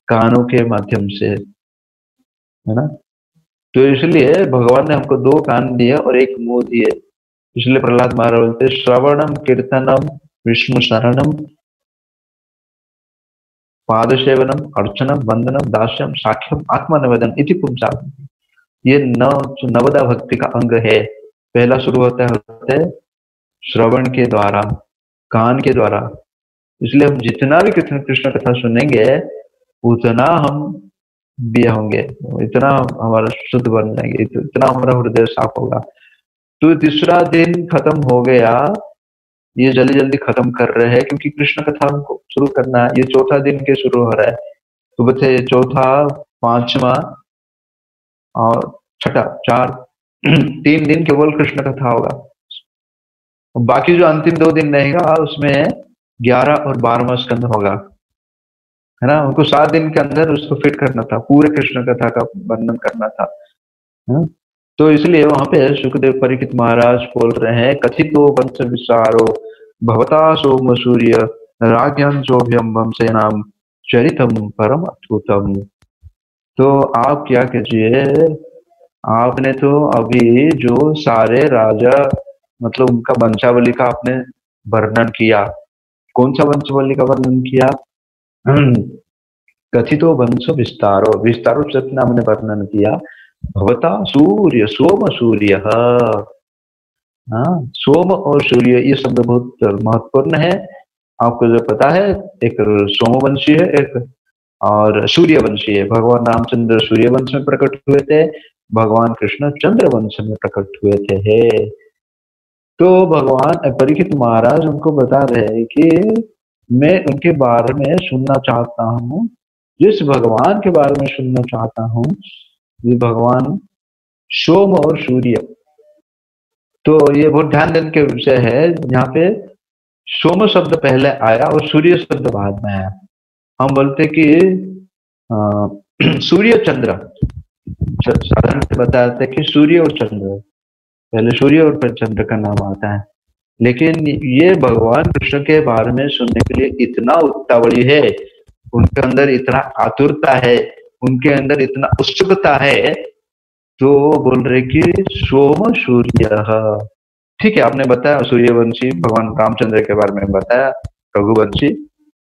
कानों के माध्यम से, है ना? तो इसलिए भगवान ने हमको दो कान दिए और एक मुँह दिए। इसलिए प्रहलाद महाराज बोलते श्रवणम कीर्तनम विष्णु शरणम पाद सेवनम अर्चनम वंदनम दास्यम साक्ष्यम आत्मनिवेदन इति पुंसा ये नव, नवदा भक्ति का अंग है। पहला शुरू होता है श्रवण के द्वारा, कान के द्वारा। इसलिए हम जितना भी कृष्ण कृष्ण कथा सुनेंगे, उतना हम भी होंगे। इतना हमारा शुद्ध बन जाएँगे। इतना हमारा हृदय साफ़ होगा। तो तीसरा दिन खत्म हो गया। ये जल्दी जल्दी खत्म कर रहे हैं, क्योंकि कृष्ण कथा हमको शुरू करना है। ये चौथा दिन के शुरू हो रहा है। तो बच्चे चौथा, पांचवा और छठा, चार, तीन दिन केवल कृष्ण कथा होगा। बाकी जो अंतिम दो दिन रहेगा, उसमें ग्यारह और बारहवा स्कंद होगा। है ना? उनको सात दिन के अंदर उसको फिट करना था, पूरे कृष्ण कथा का वर्णन करना था, है? तो इसलिए वहाँ पे सुखदेव परीक्षित महाराज बोल रहे हैं, कथितो वंश विसारो भवता सोम सूर्य नाम चरितम परम अद्भुतम। तो आप क्या कीजिए, आपने तो अभी जो सारे राजा मतलब उनका वंशावली का आपने वर्णन किया, कौन सा वंशावली का वर्णन किया? कथितो वंश विस्तारो। विस्तारो शब्द हमने वर्णन किया। भवता सूर्य, सोम सूर्य। हाँ सोम और सूर्य, ये शब्द बहुत महत्वपूर्ण है। आपको जो पता है, एक सोमवंशी है, एक और सूर्यवंशी है। भगवान रामचंद्र सूर्य वंश में प्रकट हुए थे, भगवान कृष्ण चंद्र वंश में प्रकट हुए थे। हे! तो भगवान परीक्षित महाराज उनको बता रहे हैं कि मैं उनके बारे में सुनना चाहता हूँ। जिस भगवान के बारे में सुनना चाहता हूँ, ये भगवान सोम और सूर्य। तो ये बहुत ध्यान देने के विषय है। यहाँ पे सोम शब्द पहले आया और सूर्य शब्द बाद में आया। हम बोलते कि सूर्य चंद्र। साधारण बताते कि सूर्य और चंद्र। पहले सूर्य और फिर चंद्र का नाम आता है। लेकिन ये भगवान कृष्ण के बारे में सुनने के लिए इतना उत्तावली है, उनके अंदर इतना आतुरता है, उनके अंदर इतना उत्सुकता है तो बोल रहे कि सोम सूर्य। ठीक है, आपने बताया सूर्यवंशी भगवान रामचंद्र के बारे में बताया, रघुवंशी।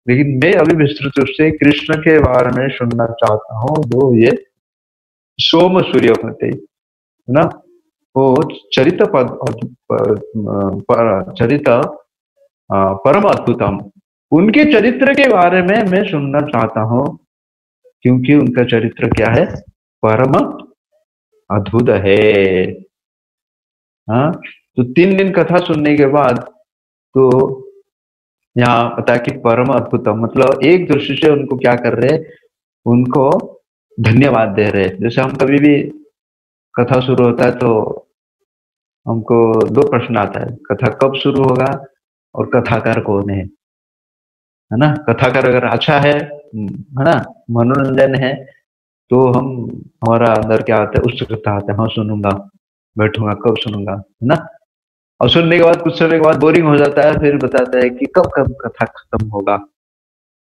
लेकिन मैं अभी विस्तृत रूप से कृष्ण के बारे में सुनना चाहता हूँ, जो ये सोम सूर्य होते ना? वो चरित पद चरित परम अद्भुतम। उनके चरित्र के बारे में मैं सुनना चाहता हूँ, क्योंकि उनका चरित्र क्या है? परम अद्भुत है। हाँ तो तीन दिन कथा सुनने के बाद तो यहाँ पता कि परम अद्भुत मतलब एक दृष्टि से उनको क्या कर रहे उनको धन्यवाद दे रहे जैसे हम कभी भी कथा शुरू होता है तो हमको दो प्रश्न आता है, कथा कब शुरू होगा और कथाकार कौन है? है ना? कथाकार अगर अच्छा है है ना? मनोरंजन है तो हम, हमारा अंदर क्या आता है? उत्सुकता आता है। हाँ सुनूँगा, बैठूँगा, कब सुनूँगा? है ना? और सुनने के बाद, कुछ समय के बाद बोरिंग हो जाता है, फिर बताता है कि कब कब कथा खत्म होगा।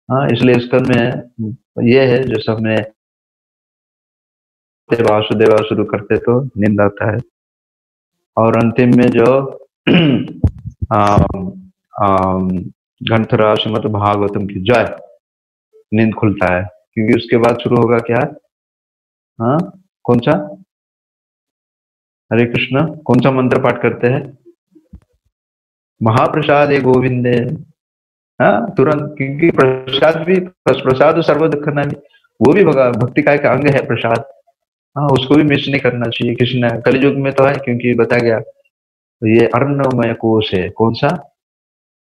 हाँ इसलिए इस में ये है, जो सब में वासुदेवा शुरू करते तो नींद आता है। और अंतिम में जो घंटरा श्रीमद भागवतम की जय, नींद खुलता है। क्योंकि उसके बाद शुरू होगा क्या? हाँ? कौन सा? हरे कृष्ण, कौन सा मंत्र पाठ करते हैं? महाप्रसाद ए गोविंद। हाँ? तुरंत, क्योंकि प्रसाद भी, प्रसाद सर्व दुख वो भी भक्ति का एक अंग है प्रसाद। हाँ उसको भी मिस नहीं करना चाहिए किसी कृष्ण कलयुग में तो है, क्योंकि बताया गया, ये अर्णमय कोश है। कौन सा?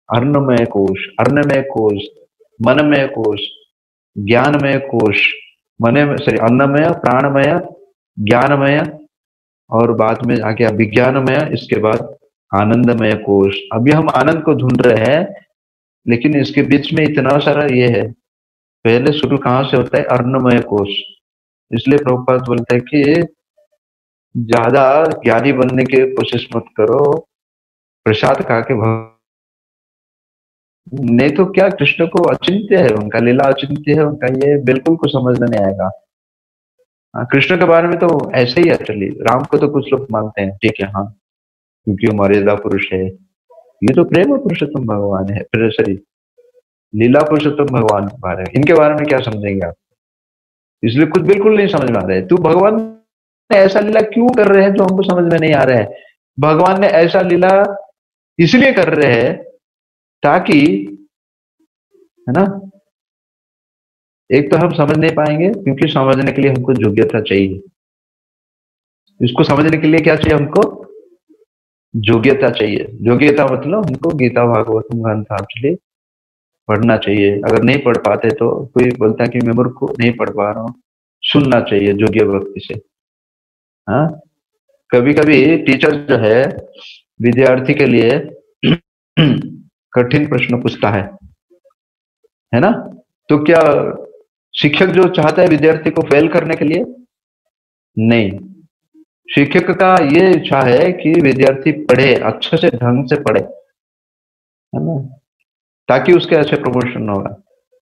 अर्णमय कोश अर्णमय कोश मनमय कोश ज्ञानमय कोश मने सॉरी अन्नमय, प्राणमय, ज्ञानमय और बाद में आ गया विज्ञानमय, इसके बाद आनंदमय कोश अभी हम आनंद को ढूंढ रहे हैं, लेकिन इसके बीच में इतना सारा ये है। पहले शुरू कहाँ से होता है? अर्णमय कोश इसलिए प्रभुपाद बोलते हैं कि ज़्यादा ज्ञानी बनने की कोशिश मत करो। प्रसाद खा के नहीं तो क्या कृष्ण को अचिंत्य है? उनका लीला अचिंत्य है, उनका ये बिल्कुल कुछ समझ नहीं आएगा। हाँ कृष्ण के बारे में तो ऐसे ही है, चलिए। राम को तो कुछ लोग मानते हैं, ठीक है हाँ क्योंकि वो मर्यादा पुरुष है। ये तो प्रेम पुरुषोत्तम भगवान है सॉरी, लीला पुरुषोत्तम भगवान के बारे में। इनके बारे में क्या समझेंगे आप? इसलिए कुछ बिल्कुल नहीं समझ में आ रहे। तू भगवान ने ऐसा लीला क्यों कर रहे हैं जो हमको समझ में नहीं आ रहा है? भगवान ने ऐसा लीला इसलिए कर रहे हैं ताकि, है ना? एक तो हम समझ नहीं पाएँगे, क्योंकि समझने के लिए हमको योग्यता चाहिए। इसको समझने के लिए क्या चाहिए हमको? योग्यता चाहिए। योग्यता मतलब हमको गीता भागवत ग्रंथ एक्चुअली पढ़ना चाहिए। अगर नहीं पढ़ पाते तो कोई बोलता है कि मैं मूर्ख नहीं पढ़ पा रहा हूँ। सुनना चाहिए योग्य व्यक्ति से। हाँ? कभी कभी टीचर जो है, विद्यार्थी के लिए कठिन प्रश्न पूछता है। है ना? तो क्या शिक्षक जो चाहता है विद्यार्थी को फेल करने के लिए? नहीं। शिक्षक का ये इच्छा है कि विद्यार्थी पढ़े, अच्छे से ढंग से पढ़े। है ना? ताकि उसके अच्छे प्रमोशन होगा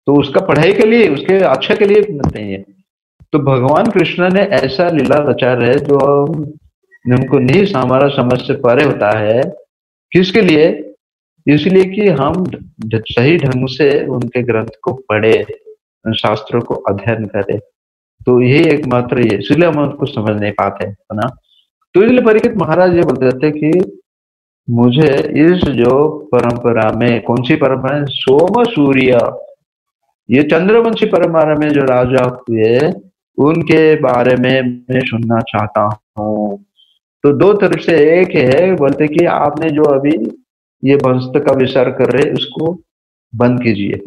तो उसका पढ़ाई के लिए, उसके अच्छे के लिए नहीं है तो भगवान कृष्ण ने ऐसा लीला रचा है जो हमको नहीं हमारा समझ से परे होता है, किसके लिए? इसलिए कि हम सही ढंग से उनके ग्रंथ को पढ़े, शास्त्रों को अध्ययन करें। तो यही एकमात्र ये, इसलिए हम उसको समझ नहीं पाते, है ना? तो इसलिए परीक्षित महाराज ये बोलते थे कि मुझे इस जो परंपरा में कौन सी परंपरा है? सोम सूर्य। ये चंद्रवंशी परंपरा में जो राजा हुए उनके बारे में मैं सुनना चाहता हूँ। तो दो तरफ़ से एक है बोलते कि आपने जो अभी ये वंश का विचार कर रहे उसको बंद कीजिए।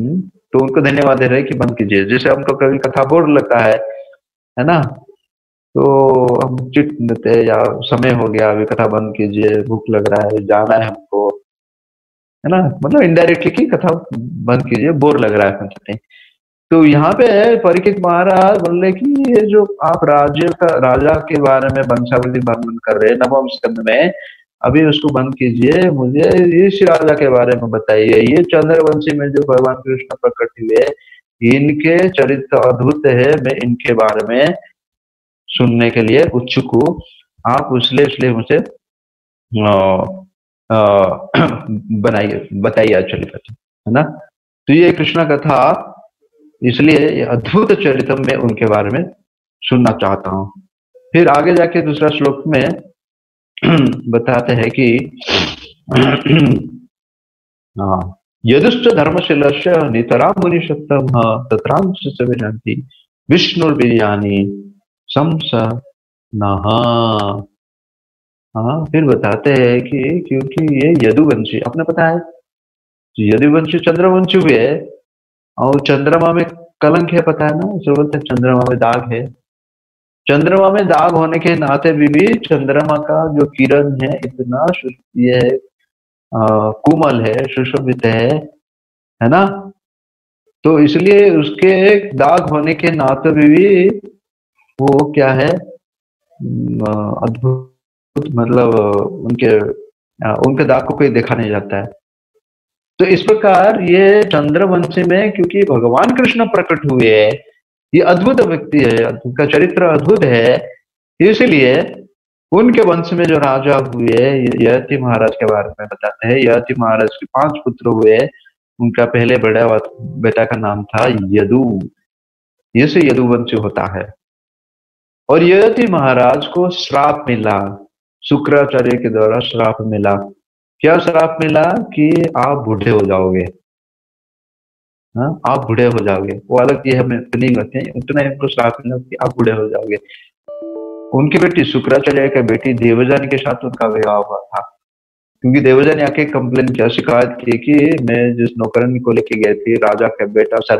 हम्म, तो उनको धन्यवाद दे रहे कि बंद कीजिए। जैसे हमको कभी कथा बोर लगता है है ना? तो हम चिट देते या समय हो गया, अभी कथा बंद कीजिए, भूख लग रहा है, जाना है हमको। है ना? मतलब इनडायरेक्टली की कथा बंद कीजिए, बोर लग रहा है नहीं। तो यहाँ पे परिकित महाराज बोले कि ये जो आप राज्य का, राजा के बारे में वंशावली वर्णन कर रहे हैं, नवम स्कंद में, अभी उसको बंद कीजिए, मुझे इस राजा के बारे में बताइए। ये चंद्रवंशी में जो भगवान कृष्ण प्रकट हुए, इनके चरित्र अद्भुत है, मैं इनके बारे में सुनने के लिए उत्सुक हूँ। आप उसलिए इसलिए मुझे बनाइए, बताइए एक्चुअली है ना? तो ये कृष्णा कथा, इसलिए अद्भुत चरित्र में उनके बारे में सुनना चाहता हूँ। फिर आगे जाके दूसरा श्लोक में बताते हैं कि हाँ यदुश्च धर्मशील नितरा मुनि सप्तम तत्रांश जानती विष्णुर्बिरयानी समस हाँ फिर बताते हैं कि क्योंकि ये यदुवंशी आपने पता है? यदुवंशी चंद्रवंशी भी है और चंद्रमा में कलंक है पता है ना? जो बोलते हैं चंद्रमा में दाग है। चंद्रमा में दाग होने के नाते भी, भी चंद्रमा का जो किरण है इतना ये कुमल है सुशोभित है है ना? तो इसलिए उसके दाग होने के नाते भी, भी वो क्या है? अद्भुत मतलब उनके उनके दाग को कोई देखा नहीं जाता है। तो इस प्रकार ये चंद्रवंशी में क्योंकि भगवान कृष्ण प्रकट हुए ये अद्भुत व्यक्ति है, उनका चरित्र अद्भुत है, इसलिए उनके वंश में जो राजा हुए यति महाराज के बारे में बताते हैं। यति महाराज के पाँच पुत्र हुए उनका पहले बड़ा बेटा का नाम था यदु। ये से यदुवंश होता है। और यति महाराज को श्राप मिला, शुक्राचार्य के द्वारा श्राप मिला, क्या श्राप मिला कि आप बूढ़े हो जाओगे? हाँ आप बूढ़े हो जाओगे। वो अलग ये हमें नहीं करते हैं, उतना इनको श्राप मिला कि आप बूढ़े हो जाओगे। उनकी बेटी शुक्राचार्य की बेटी देवजानी के साथ उनका विवाह हुआ था। क्योंकि देवजानी आके कंप्लेन किया, शिकायत की कि मैं जिस नौकरन को लेके गए थी, राजा का बेटा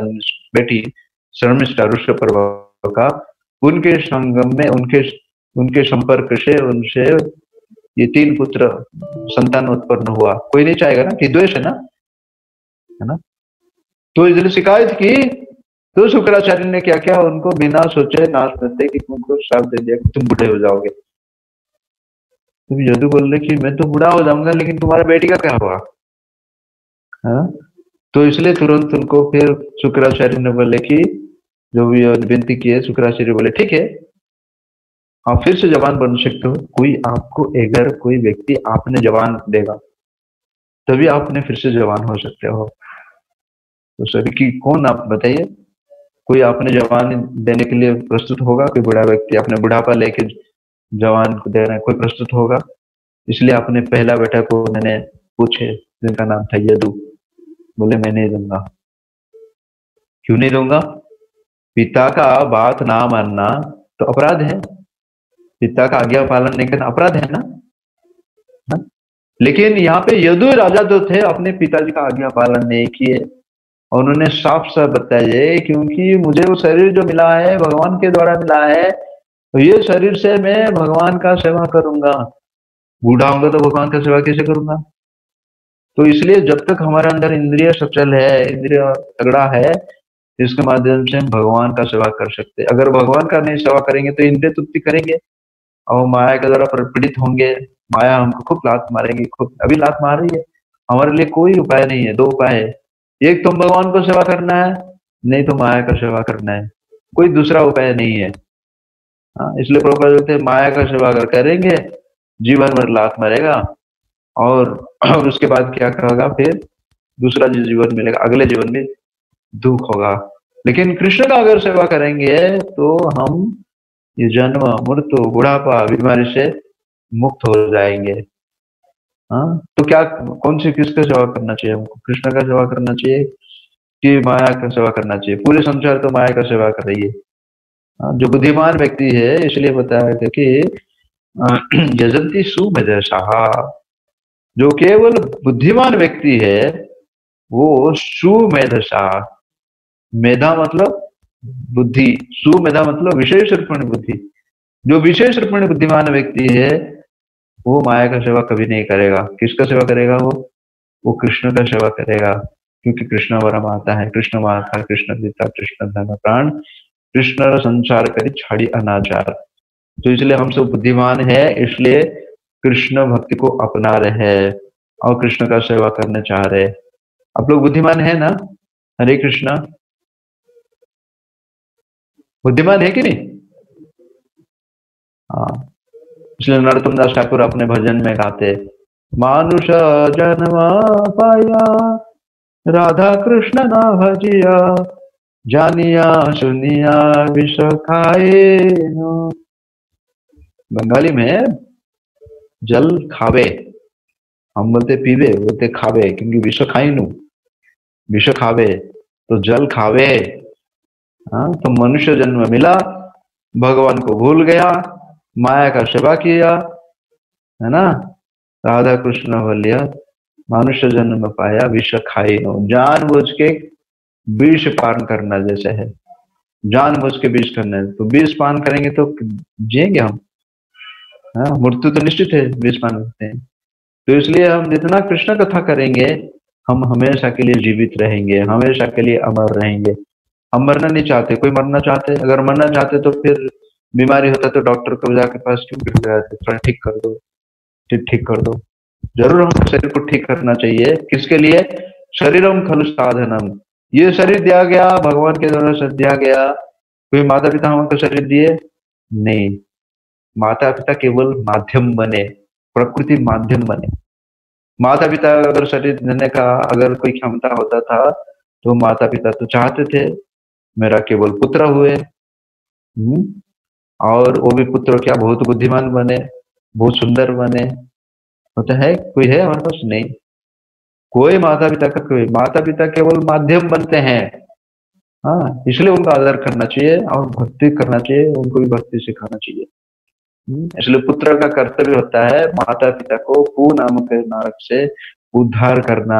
बेटी शर्मिष्ठा ऋष्य पर्व का उनके संगम में, उनके उनके संपर्क से, उनसे ये तीन पुत्र संतान उत्पन्न हुआ। कोई नहीं चाहेगा ना कि द्वेष है ना? है ना? तो इसलिए शिकायत की तो शुक्राचार्य ने क्या क्या उनको बिना सोचे नाश करते कि तुमको श्राप दे दिया तुम बूढ़े हो जाओगे। तुम यदु बोल रहे कि मैं तो बूढ़ा हो जाऊँगा, लेकिन तुम्हारा बेटी का क्या हुआ? हाँ? तो इसलिए तुरंत उनको फिर शुक्राचार्य ने बोले कि जो भी विनती की है, शुक्राचार्य बोले, ठीक है। आप फिर से जवान बन सकते हो। कोई आपको अगर कोई व्यक्ति आपने जवान देगा, तभी आपने फिर से जवान हो सकते हो। तो सर की कौन आप बताइए? कोई आपने जवान देने के लिए प्रस्तुत होगा? कोई बूढ़ा व्यक्ति अपने बुढ़ापा लेके जवान को दे रहे हैं, कोई प्रस्तुत होगा? इसलिए आपने पहला बेटा को मैंने पूछे, जिनका नाम था यदु। बोले, मैं नहीं दूँगा। क्यों नहीं दूँगा? पिता का बात ना मानना तो अपराध है। पिता का आज्ञा पालन नहीं करना अपराध है ना? हा? लेकिन यहाँ पे यदु राजा जो थे, अपने पिताजी का आज्ञा पालन नहीं किए। और उन्होंने साफ़ साफ़ बताया क्योंकि मुझे वो शरीर जो मिला है, भगवान के द्वारा मिला है तो ये शरीर से मैं भगवान का सेवा करूँगा। बूढ़ा होगा तो भगवान का सेवा कैसे करूँगा? तो इसलिए जब तक हमारे अंदर इंद्रिय सचल है, इंद्रिय तगड़ा है इसके माध्यम से हम भगवान का सेवा कर सकते अगर भगवान का नहीं सेवा करेंगे तो इंद्रिय तुप्ति करेंगे और माया के द्वारा पीड़ित होंगे। माया हमको खूब लात मारेंगी खूब। अभी लात मार रही है। हमारे लिए कोई उपाय नहीं है दो उपाय है। एक तो भगवान को सेवा करना है नहीं तो माया का सेवा करना है। कोई दूसरा उपाय नहीं है। हाँ इसलिए प्रभुपाद बोलते माया का सेवा अगर करेंगे जीवन भर लात मरेगा और, उसके बाद क्या कहोगा फिर दूसरा जो जीवन मिलेगा अगले जीवन में दुख होगा। लेकिन कृष्ण का अगर सेवा करेंगे तो हम ये जन्म मृत्यु बुढ़ापा बीमारी से मुक्त हो जाएँगे। हाँ? तो क्या कौन सी किसका सेवा करना चाहिए हमको? कृष्ण का सेवा करना चाहिए कि माया का सेवा करना चाहिए? पूरे संसार तो माया का सेवा कर रही है। हाँ, जो बुद्धिमान व्यक्ति है इसलिए बताया था कि यजंती सुमेधशाह जो केवल बुद्धिमान व्यक्ति है वो सुमेधशाह मेधा मतलब बुद्धि, सुमेधा मतलब विशेष रूपण बुद्धि। जो विशेष रूपण बुद्धिमान व्यक्ति है, वो माया का सेवा कभी नहीं करेगा। किसका सेवा करेगा वो? वो कृष्ण का सेवा करेगा, क्योंकि कृष्ण वरम आता है। कृष्ण माता, कृष्ण पिता, कृष्ण धन, प्राण, कृष्ण संसार करी छाड़ी अनाचार। तो इसलिए हम सब बुद्धिमान है, इसलिए कृष्ण भक्ति को अपना रहे हैं और कृष्ण का सेवा करना चाह रहे आप लोग बुद्धिमान है ना? हरे कृष्णा। बुद्धिमान है कि नहीं? हाँ। इसलिए नरोत्तम दास ठाकुर अपने भजन में गाते, मानुष जन्म पाया राधा कृष्ण ना भजिया, जानिया सुनिया विश्व खाए बंगाली में जल खावे। हम बोलते, पीवे। बोलते, खावे, क्योंकि विश्व खाई नु। विष खावे तो जल खावे। हाँ तो मनुष्य जन्म मिला, भगवान को भूल गया, माया का सेवा किया, है ना? राधा कृष्ण बोलिया मनुष्य जन्म पाया, विष खाई नो। जान बुझ के विष पान करना जैसे है। जान बुझ के विष करना तो विष पान करेंगे तो जिएँगे हम? हाँ मृत्यु तो निश्चित है, विष पान करते हैं। तो इसलिए हम जितना कृष्ण कथा करेंगे, हम हमेशा के लिए जीवित रहेंगे, हमेशा के लिए अमर रहेंगे। हम मरना नहीं चाहते, कोई मरना चाहते, अगर मरना चाहते तो फिर बीमारी होता तो डॉक्टर को जाके पास क्यों फिर जाते थोड़ा ठीक कर दो, ठीक ठीक कर दो। ज़रूर हम शरीर को ठीक करना चाहिए। किसके लिए? शरीरम खलु साधनम। ये शरीर दिया गया, भगवान के द्वारा दिया गया। कोई माता पिता हमको शरीर दिए? नहीं। माता पिता केवल माध्यम बने, प्रकृति माध्यम बने। माता पिता अगर शरीर देने का अगर कोई क्षमता होता था तो माता पिता तो चाहते थे। मेरा केवल पुत्र हुए। हम्म? और वो भी पुत्र क्या? बहुत बुद्धिमान बने, बहुत सुंदर बने। होता है, कोई है हमारे पास? नहीं। कोई माता पिता का कोई माता पिता केवल माध्यम बनते हैं। हाँ इसलिए उनका आदर करना चाहिए और भक्ति करना चाहिए, उनको भी भक्ति सिखाना चाहिए। हम्म? इसलिए पुत्र का कर्तव्य होता है माता पिता को पू नामक नारक से उद्धार करना।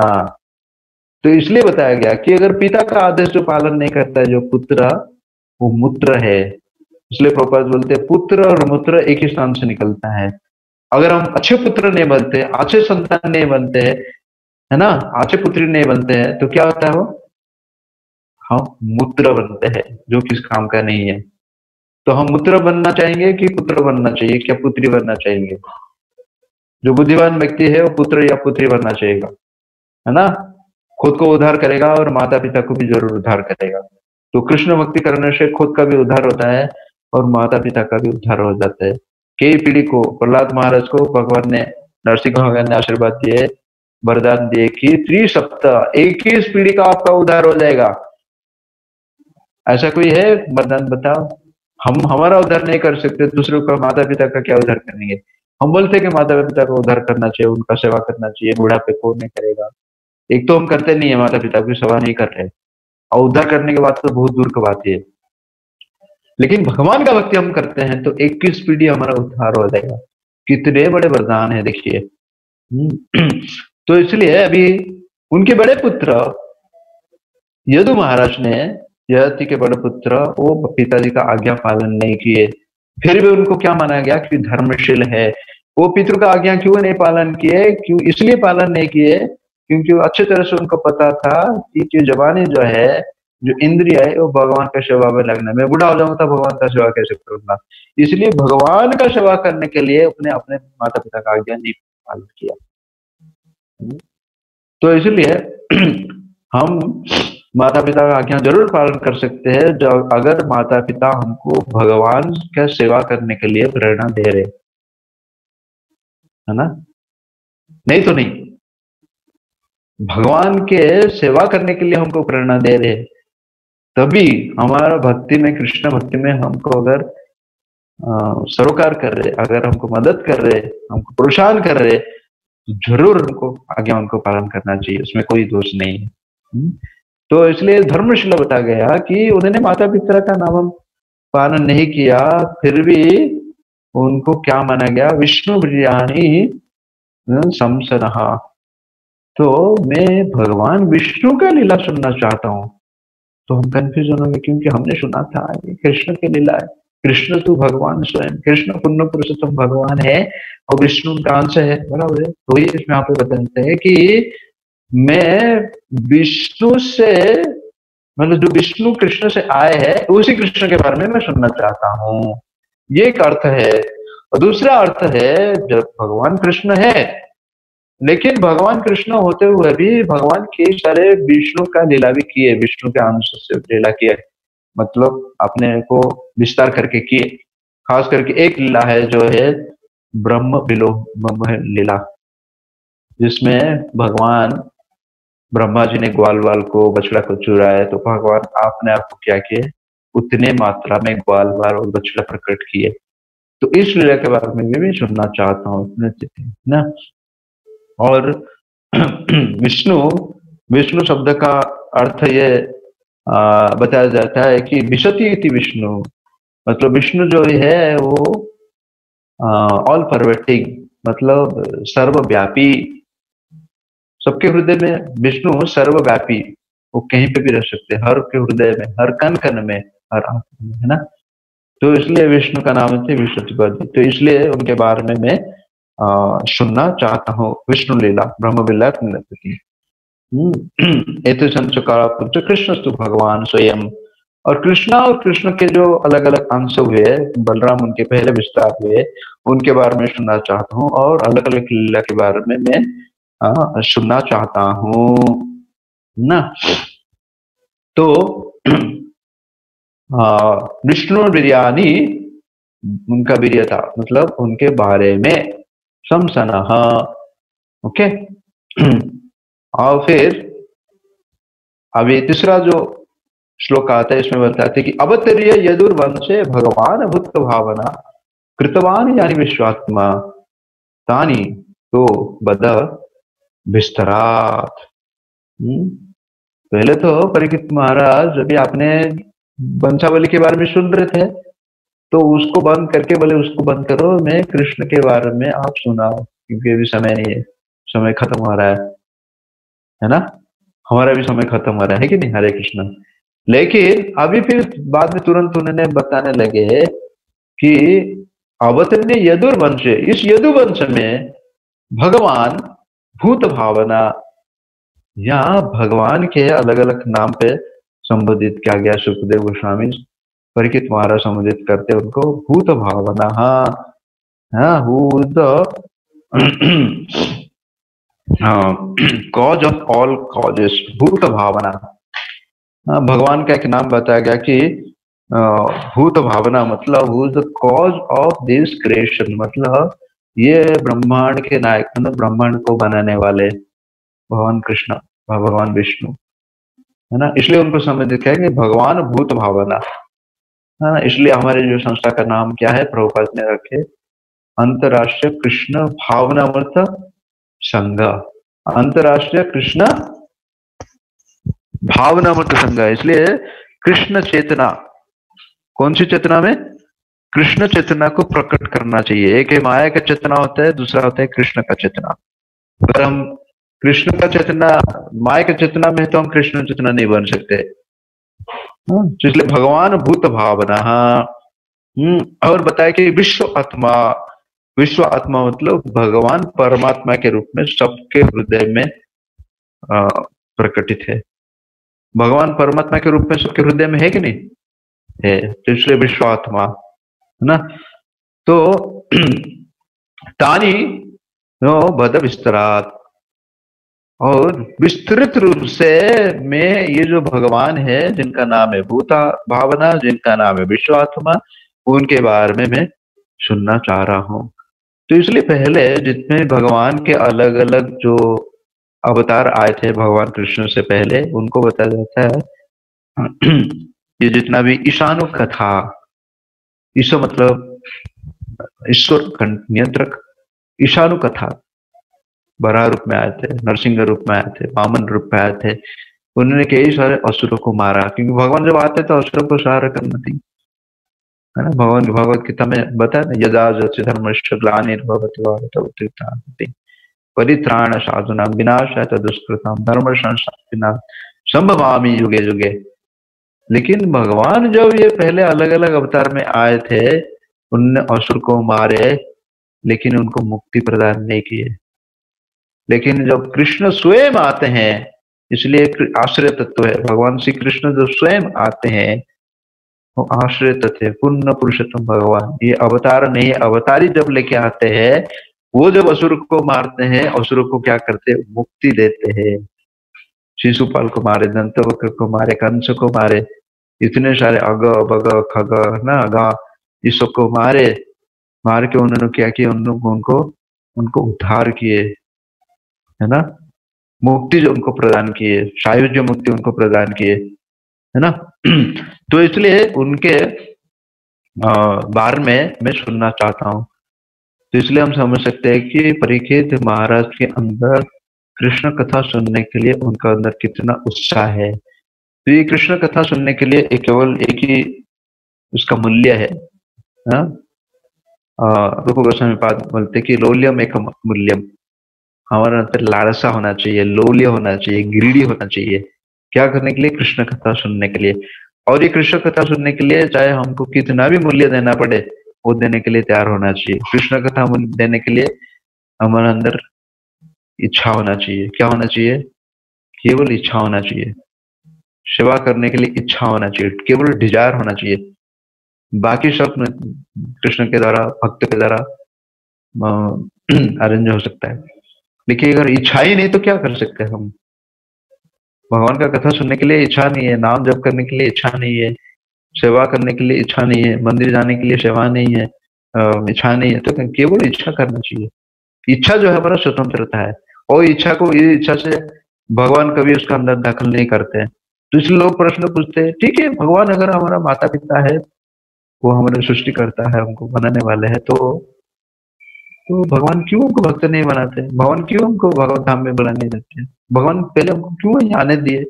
तो इसलिए बताया गया कि अगर पिता का आदेश जो पालन नहीं करता है, जो पुत्र, वो मूत्र है। इसलिए प्रपात बोलते हैं, पुत्र और मूत्र एक ही स्थान से निकलता है। अगर हम अच्छे पुत्र नहीं बनते, अच्छे संतान नहीं बनते, है ना, अच्छे पुत्री नहीं बनते हैं तो क्या होता है वो? हम मूत्र बनते हैं, जो किस काम का नहीं है। तो हम मूत्र बनना चाहेंगे कि पुत्र बनना चाहिए, क्या पुत्री बनना चाहेंगे जो बुद्धिमान व्यक्ति है, वो पुत्र या पुत्री बनना चाहेगा है ना? खुद को उद्धार करेगा और माता पिता को भी ज़रूर उद्धार करेगा। तो कृष्ण भक्ति करने से खुद का भी उद्धार होता है और माता पिता का भी उद्धार हो जाता है। कई पीढ़ी को, प्रहलाद महाराज को भगवान ने, नरसिंह भगवान ने आशीर्वाद दिए, वरदान दिए कि त्रिसप्ताह, इक्कीस पीढ़ी का आपका उद्धार हो जाएगा। ऐसा कोई है? वरदान बताओ। हम, हमारा उद्धार नहीं कर सकते, दूसरों का माता पिता का क्या उद्धार करेंगे? हम बोलते कि माता पिता को उद्धार करना चाहिए, उनका सेवा करना चाहिए, बुढ़ापे को नहीं करेगा। एक तो हम करते नहीं है माता पिता की सेवा नहीं कर रहे और उद्धार करने के बाद तो बहुत दूर की बात है। लेकिन भगवान का भक्ति हम करते हैं तो इक्कीस पीढ़ी हमारा उद्धार हो जाएगा। कितने बड़े वरदान है, देखिए। तो इसलिए अभी उनके बड़े पुत्र, यदु महाराज ने यति के बड़े पुत्र, वो पिताजी का आज्ञा पालन नहीं किए। फिर भी उनको क्या माना गया कि धर्मशील है? वो पितृ का आज्ञा क्यों नहीं पालन किए? क्यों इसलिए पालन नहीं किए क्योंकि अच्छे तरह से उनको पता था कि जो जवानी जो है, जो इंद्रिय है, वो भगवान का सेवा में लगना मैं बुढ़ा हो जाऊँगा तो भगवान का सेवा कैसे करूँगा? इसलिए भगवान का सेवा करने के लिए अपने अपने माता पिता का आज्ञा नहीं पालन किया। तो इसलिए हम माता पिता का आज्ञा ज़रूर पालन कर सकते हैं जब अगर माता पिता हमको भगवान का सेवा करने के लिए प्रेरणा दे रहे है ना? नहीं तो नहीं। भगवान के सेवा करने के लिए हमको प्रेरणा दे रहे तभी हमारा भक्ति में, कृष्ण भक्ति में हमको अगर सरोकार कर रहे, अगर हमको मदद कर रहे, हमको प्रोत्साहन कर रहे तो ज़रूर हमको आगे उनको पालन करना चाहिए, उसमें कोई दोष नहीं है। हम्म? तो इसलिए धर्मशिला बता गया कि उन्होंने माता पिता का नाम पालन नहीं किया, फिर भी उनको क्या माना गया? विष्णु बिरयानी समसनहा तो मैं भगवान विष्णु का लीला सुनना चाहता हूँ। तो हम कंफ्यूजन होंगे क्योंकि हमने सुना था, ये कृष्ण की लीला है। कृष्ण तो भगवान स्वयं, कृष्ण पुण्य पुरुषोत्तम भगवान है और विष्णु का अंश है, बराबर है? तो ये इसमें आप बताते हैं कि मैं विष्णु से मतलब जो विष्णु कृष्ण से आए हैं, उसी कृष्ण के बारे में मैं सुनना चाहता हूँ। ये एक अर्थ है। और दूसरा अर्थ है, जब भगवान कृष्ण है लेकिन भगवान कृष्ण होते हुए भी भगवान के सारे विष्णु का लीला भी किए, विष्णु के अंश से लीला किए। मतलब अपने को विस्तार करके किए। खास करके एक लीला है जो है ब्रह्म ब्रह्म लीला, जिसमें भगवान ब्रह्मा जी ने ग्वाल वाल को, बछड़ा को चुराया। तो भगवान आपने आपको क्या किए? उतने मात्रा में ग्वाल वाल और बछड़ा प्रकट किए। तो इस लीला के बारे में भी सुनना चाहता हूँ। ना? और विष्णु विष्णु शब्द का अर्थ ये बताया जाता है कि विशति विष्णु। मतलब विष्णु जो है वो ऑल परवेटिंग मतलब सर्वव्यापी। सबके हृदय में विष्णु सर्वव्यापी, वो कहीं पे भी रह सकते हैं, हर के हृदय में, हर कन कन में, हर आत्मा में, है ना? तो इसलिए विष्णु का नाम थे विष्णु तो इसलिए उनके बारे में मैं सुनना चाहता हूँ। विष्णु लीला ब्रह्म लीला पुत्र कृष्ण भगवान स्वयं। और कृष्णा और कृष्ण के जो अलग अलग अंश हुए बलराम उनके पहले विस्तार हुए उनके बारे में सुनना चाहता हूँ और अलग अलग लीला के बारे में मैं सुनना चाहता हूँ। ना? तो विष्णु बिरयानी उनका बिरिया था मतलब उनके बारे में। शमसन ओके और फिर अभी तीसरा जो श्लोक आता है, इसमें बताते कि, अवतरीय यदुर्वंशे भगवान भूत भावना कृतवान यानी विश्वात्मा, तानी तो बद विस्तरात हम्म? पहले तो परिकित महाराज अभी आपने वंशावली के बारे में सुन रहे थे तो उसको बंद करके बोले, उसको बंद करो, मैं कृष्ण के बारे में आप सुनाओ, क्योंकि अभी समय नहीं है, समय खत्म हो रहा है। है ना? हमारा भी समय खत्म हो रहा है कि नहीं? हरे कृष्ण। लेकिन अभी फिर बाद में तुरंत उन्होंने बताने लगे कि अवतरने यदुर वंश इस यदु वंश में भगवान भूत भावना, या भगवान के अलग अलग नाम पे संबोधित किया गया, सुखदेव गोस्वामी परिचित महाराज संबोधित करते उनको भूत भावना हाँ कॉज ऑफ़ ऑल कॉजेस भूत भावना। हाँ, भगवान का एक नाम बताया गया कि भूत भावना मतलब who the cause of this creation मतलब ये ब्रह्मांड के नायक मतलब ब्रह्मांड को बनाने वाले भगवान कृष्ण भगवान विष्णु है ना? इसलिए उनको समझ दिखा कि भगवान भूत भावना। हाँ इसलिए हमारे जो संस्था का नाम क्या है प्रभुपाद ने रखे अंतरराष्ट्रीय कृष्ण भावनामृत संघ। अंतरराष्ट्रीय कृष्ण भावनामृत संघ इसलिए कृष्ण चेतना। कौन सी चेतना में? कृष्ण चेतना को प्रकट करना चाहिए। एक है माया का चेतना होता है दूसरा होता है कृष्ण का चेतना। अगर हम कृष्ण का चेतना माया का चेतना में तो हम कृष्ण चेतना नहीं बन सकते। हाँ, इसलिए भगवान भूत भावना हम्म और बताया कि विश्व आत्मा विश्व आत्मा मतलब भगवान परमात्मा के रूप में सबके हृदय में प्रकटित है। भगवान परमात्मा के रूप में सबके हृदय में है कि नहीं? है तो इसलिए विश्वात्मा है ना? तो तानी बद विस्तरात और विस्तृत रूप से मैं ये जो भगवान है, जिनका नाम है भूता भावना, जिनका नाम है विश्वात्मा, उनके बारे में मैं सुनना चाह रहा हूँ। तो इसलिए पहले जितने भगवान के अलग अलग जो अवतार आए थे भगवान कृष्ण से पहले, उनको बताया जाता है, ये जितना भी ईशानु कथा ईश्वर मतलब ईश्वर नियंत्रक, ईशानु कथा बरा रूप में आए थे, नरसिंह रूप में आए थे वामन रूप में आए थे। उन्होंने कई सारे असुरों को मारा, क्योंकि भगवान जब आते तो असुरों को सहारा करना थी। है ना? भगवान भगवत गीता में बताया ना, यदा धर्मश्च ग्लानिर्भवती परित्राण साधुना विनाश है तो दुष्कृतम धर्म संस्थापिना संभवामी युगे युगे। लेकिन भगवान जब ये पहले अलग अलग अवतार में आए थे, उनने असुर को मारे, लेकिन उनको मुक्ति प्रदान नहीं किए। लेकिन जब कृष्ण स्वयं आते हैं, इसलिए आश्रय तत्व है। भगवान श्री कृष्ण जो स्वयं आते हैं वो आश्रय तत्व है। पूर्ण पुरुषोत्तम भगवान। ये अवतार नहीं अवतारी जब लेके आते हैं, वो जब असुर को मारते हैं, असुर को क्या करते हैं? मुक्ति देते हैं। शिशुपाल को मारे दंत को मारे, कंस को मारे, इतने सारे अग, बग, खग, ना, गा इस सबको मारे। मार के उन्होंने क्या किया? उन उनको उनको उद्धार किए। है ना? मुक्ति जो उनको प्रदान किए सायुज्य मुक्ति उनको प्रदान किए, है ना? तो इसलिए उनके बारे में मैं सुनना चाहता हूँ। तो इसलिए हम समझ सकते हैं कि परीक्षित महाराज के अंदर कृष्ण कथा सुनने के लिए उनका अंदर कितना उत्साह है। तो ये कृष्ण कथा सुनने के लिए एक केवल एक ही उसका मूल्य है हाँ? रूप गोस्वामी पाद बोलते कि लोल्यम एक मूल्यम। हमारे अंदर लालसा होना चाहिए, लोल्य होना चाहिए ग्रीडी होना चाहिए। क्या करने के लिए? कृष्ण कथा सुनने के लिए। और ये कृष्ण कथा सुनने के लिए चाहे हमको कितना भी मूल्य देना पड़े, वो देने के लिए तैयार होना चाहिए। कृष्ण कथा देने के लिए हमारे अंदर इच्छा होना चाहिए। क्या होना चाहिए? केवल इच्छा होना चाहिए। सेवा करने के लिए इच्छा होना चाहिए। केवल डिज़ायर होना चाहिए। बाकी सब कृष्ण के द्वारा, भक्त के द्वारा अरेंज हो सकता है। लेकिन अगर इच्छा ही नहीं तो क्या कर सकते हम? भगवान का कथा सुनने के लिए इच्छा नहीं है, नाम जप करने के लिए इच्छा नहीं है, सेवा करने के लिए इच्छा नहीं है, मंदिर जाने के लिए सेवा नहीं है इच्छा नहीं है तो केवल इच्छा करना चाहिए। इच्छा जो है हमारा स्वतंत्रता है, और इच्छा को, इस इच्छा से भगवान कभी उसका अंदर दाखिल नहीं करते। हैं तो इसलिए लोग प्रश्न पूछते हैं, ठीक है, भगवान अगर हमारा माता पिता है, वो हमारे सृष्टि करता है, हमको बनाने वाले हैं तो तो भगवान क्यों हमको भक्त नहीं बनाते? भगवान क्यों हमको भगवत धाम में बुलाने देते भगवान पहले हमको क्यों आने दिए?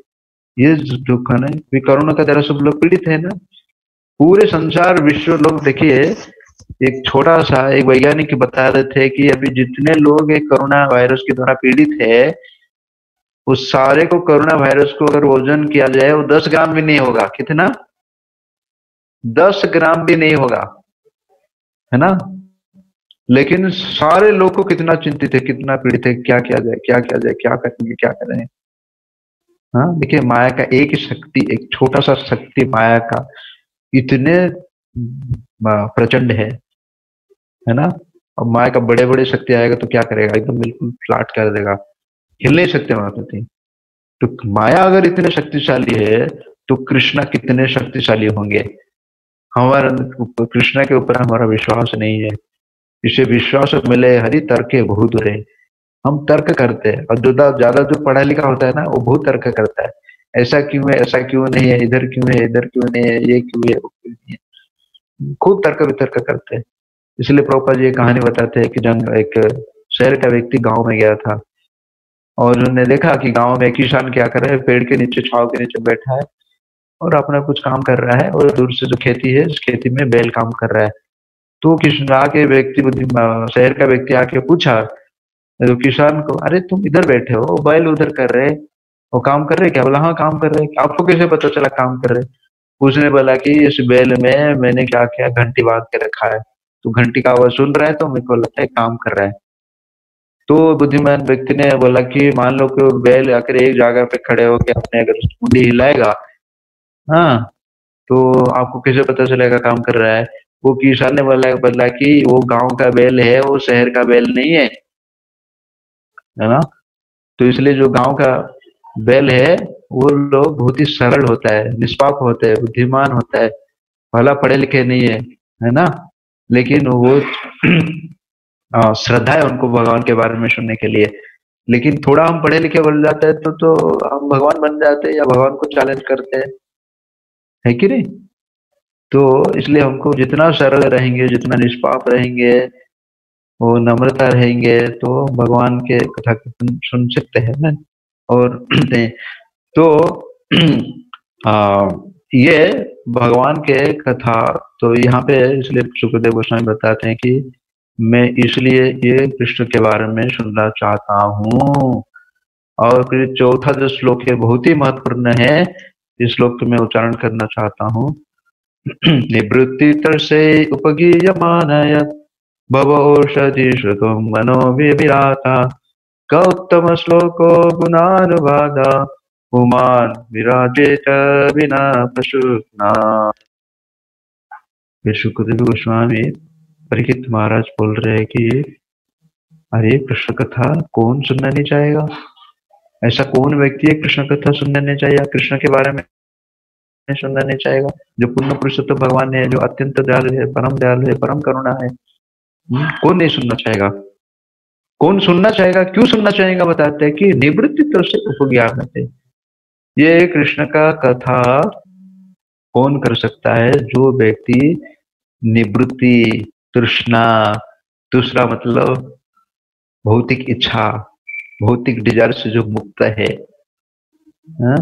ये दुख है ना करुणा का तरह सब लोग पीड़ित है ना। पूरे संसार, विश्व लोग देखिए, एक छोटा सा, एक वैज्ञानिक बता रहे थे कि अभी जितने लोग एक कोरोना वायरस के द्वारा पीड़ित है, उस सारे को कोरोना वायरस को अगर वज़न किया जाए, वो दस ग्राम भी नहीं होगा। कितना? दस ग्राम भी नहीं होगा। है ना? लेकिन सारे लोग को कितना चिंतित है, कितना पीड़ित है, क्या किया जाए, क्या किया जाए, क्या करेंगे, क्या करें? हाँ देखिए, माया का एक शक्ति, एक छोटा सा शक्ति माया का इतने प्रचंड है है ना? अब माया का बड़े बड़े शक्ति आएगा तो क्या करेगा? एकदम बिल्कुल फ्लाट कर देगा। हिल नहीं सकते वहाँ पे तो माया अगर इतने शक्तिशाली है तो कृष्णा कितने शक्तिशाली होंगे? हमारा, कृष्णा के ऊपर हमारा विश्वास नहीं है। इसे विश्वास मिले, हरि तर्क बहुत रहे हम तर्क करते हैं। और जो ज़्यादा जो पढ़ा लिखा होता है ना, वो बहुत तर्क करता है। ऐसा क्यों है, ऐसा क्यों नहीं है, इधर क्यों है, इधर क्यों नहीं है, ये क्यों है, वो क्यों नहीं है? खूब तर्क वितर्क करते हैं। इसलिए प्रोपा जी कहानी बताते हैं कि जंग एक शहर का व्यक्ति गाँव में गया था। और उन्होंने देखा कि गाँव में किसान क्या कर रहा है, पेड़ के नीचे, छाव के नीचे बैठा है और अपना कुछ काम कर रहा है और दूर से जो खेती है उस खेती में बैल काम कर रहा है। तो किसान आके व्यक्ति शहर का व्यक्ति आके पूछा तो किसान को, अरे, तुम इधर बैठे हो, बैल उधर कर रहे, वो काम कर रहे क्या? बोला हाँ काम कर रहे, आपको कैसे पता चला काम कर रहे? उसने बोला कि, इस बैल में मैंने क्या किया, घंटी बाँध के रखा है। तो घंटी का आवाज़ सुन रहा है तो मेरे को लगता है काम कर रहा है। तो बुद्धिमान व्यक्ति ने बोला कि, मान लो कि बैल आकर एक जगह पे खड़े हो होकर अपने अगर मुंडी हिलाएगा हाँ तो आपको कैसे पता चलेगा काम कर रहा है? वो किसान ने बोला बोला कि वो गाँव का बैल है, वो शहर का बैल नहीं है है ना? तो इसलिए जो गाँव का बैल है, वो लोग बहुत ही सरल होता है, निष्पाप होता है, बुद्धिमान होता है, भला पढ़े लिखे नहीं है है ना? लेकिन वो श्रद्धा है उनको भगवान के बारे में सुनने के लिए। लेकिन थोड़ा हम पढ़े लिखे बन जाते हैं तो तो हम भगवान बन जाते हैं या भगवान को चैलेंज करते हैं। है कि नहीं? तो इसलिए हमको जितना सरल रहेंगे जितना निष्पाप रहेंगे वो नम्रता रहेंगे तो भगवान के कथा सुन सकते हैं ना? और तो आ, ये भगवान के कथा तो यहाँ पे इसलिए सुखदेव गोस्वामी बताते हैं कि मैं इसलिए ये कृष्ण के बारे में सुनना चाहता हूँ। और फिर चौथा जो श्लोक है बहुत ही महत्वपूर्ण है इस श्लोक में उच्चारण करना चाहता हूँ। निवृत्ति तरसे उपगीयमानय। भव औषधि श्रुतुम मनो विराता गौतम श्लोको गुणानुवादा। उमान विराजेत बिना पशुना। सुखदेव गोस्वामी परीक्षित महाराज बोल रहे हैं कि अरे कृष्ण कथा कौन सुनना नहीं चाहेगा? ऐसा कौन व्यक्ति है कृष्ण कथा सुनना नहीं चाहेगा? कृष्ण के बारे में सुनना नहीं चाहेगा जो पुण्य पुरुषोत्तम भगवान है जो अत्यंत दयालु है परम दयालु है परम करुणा है हम्म, कौन नहीं सुनना चाहेगा? कौन सुनना चाहेगा? क्यों सुनना चाहेगा? बताते हैं कि निवृत्ति तरफ़ से उपज्ञान है ये कृष्ण का कथा कौन कर सकता है? जो व्यक्ति निवृत्ति तृष्णा दूसरा मतलब भौतिक इच्छा भौतिक डिज़ायर से जो मुक्त है हा?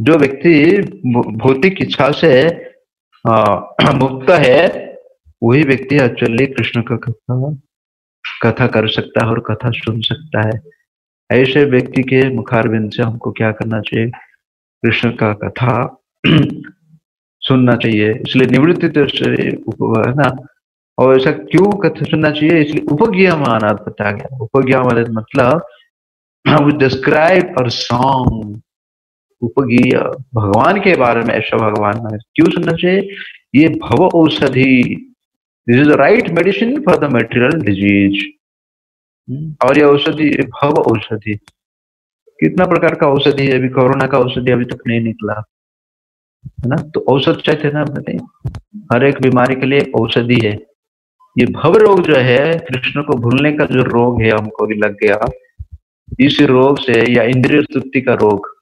जो व्यक्ति भौतिक इच्छा से मुक्त है, वही व्यक्ति एक्चुअली कृष्ण का कथा कथा कर सकता है और कथा सुन सकता है। ऐसे व्यक्ति के मुखारबिंद से हमको क्या करना चाहिए? कृष्ण का कथा सुनना चाहिए। इसलिए निवृत्ति तो है ना? और ऐसा क्यों कथा सुनना चाहिए? इसलिए उपज्ञा माना बता गया। उपज्ञा मतलब डिस्क्राइब और सॉन्ग उपगीय भगवान के बारे में ऐसा भगवान में क्यों सुनना चाहिए? ये भव औषधि this is the right medicine for the material disease और ये औषधि भव औषधि। कितना प्रकार का औषधि है? अभी कोरोना का औषधि अभी तक नहीं निकला। है ना? तो औषध चाहिए ना बताइए हर एक बीमारी के लिए औषधि है। ये भव रोग जो है कृष्ण को भूलने का जो रोग है हमको भी लग गया। इस रोग से या इंद्रिय स्तुति का रोग।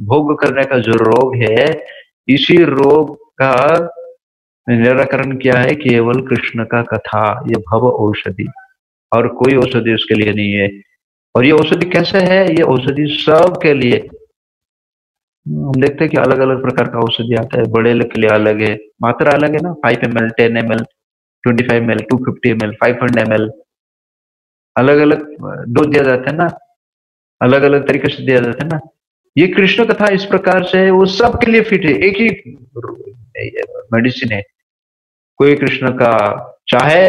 भोग करने का जो रोग है, इसी रोग का निराकरण क्या है केवल कृष्ण का कथा, ये भव औषधि। और कोई औषधि उसके लिए नहीं है। और ये औषधि कैसे है? ये औषधि सब के लिए। हम देखते हैं कि अलग अलग प्रकार का औषधि आता है। बड़े के लिए अलग है। मात्रा अलग है ना? Five M L ten M L twenty five M L two fifty M L five hundred M L अलग अलग डोज दिया जाता है ना? अलग अलग तरीके से दिया जाता है ना? ये कृष्ण कथा इस प्रकार से वो सबके लिए फिट है। एक ही मेडिसिन है। कोई कृष्ण का चाहे,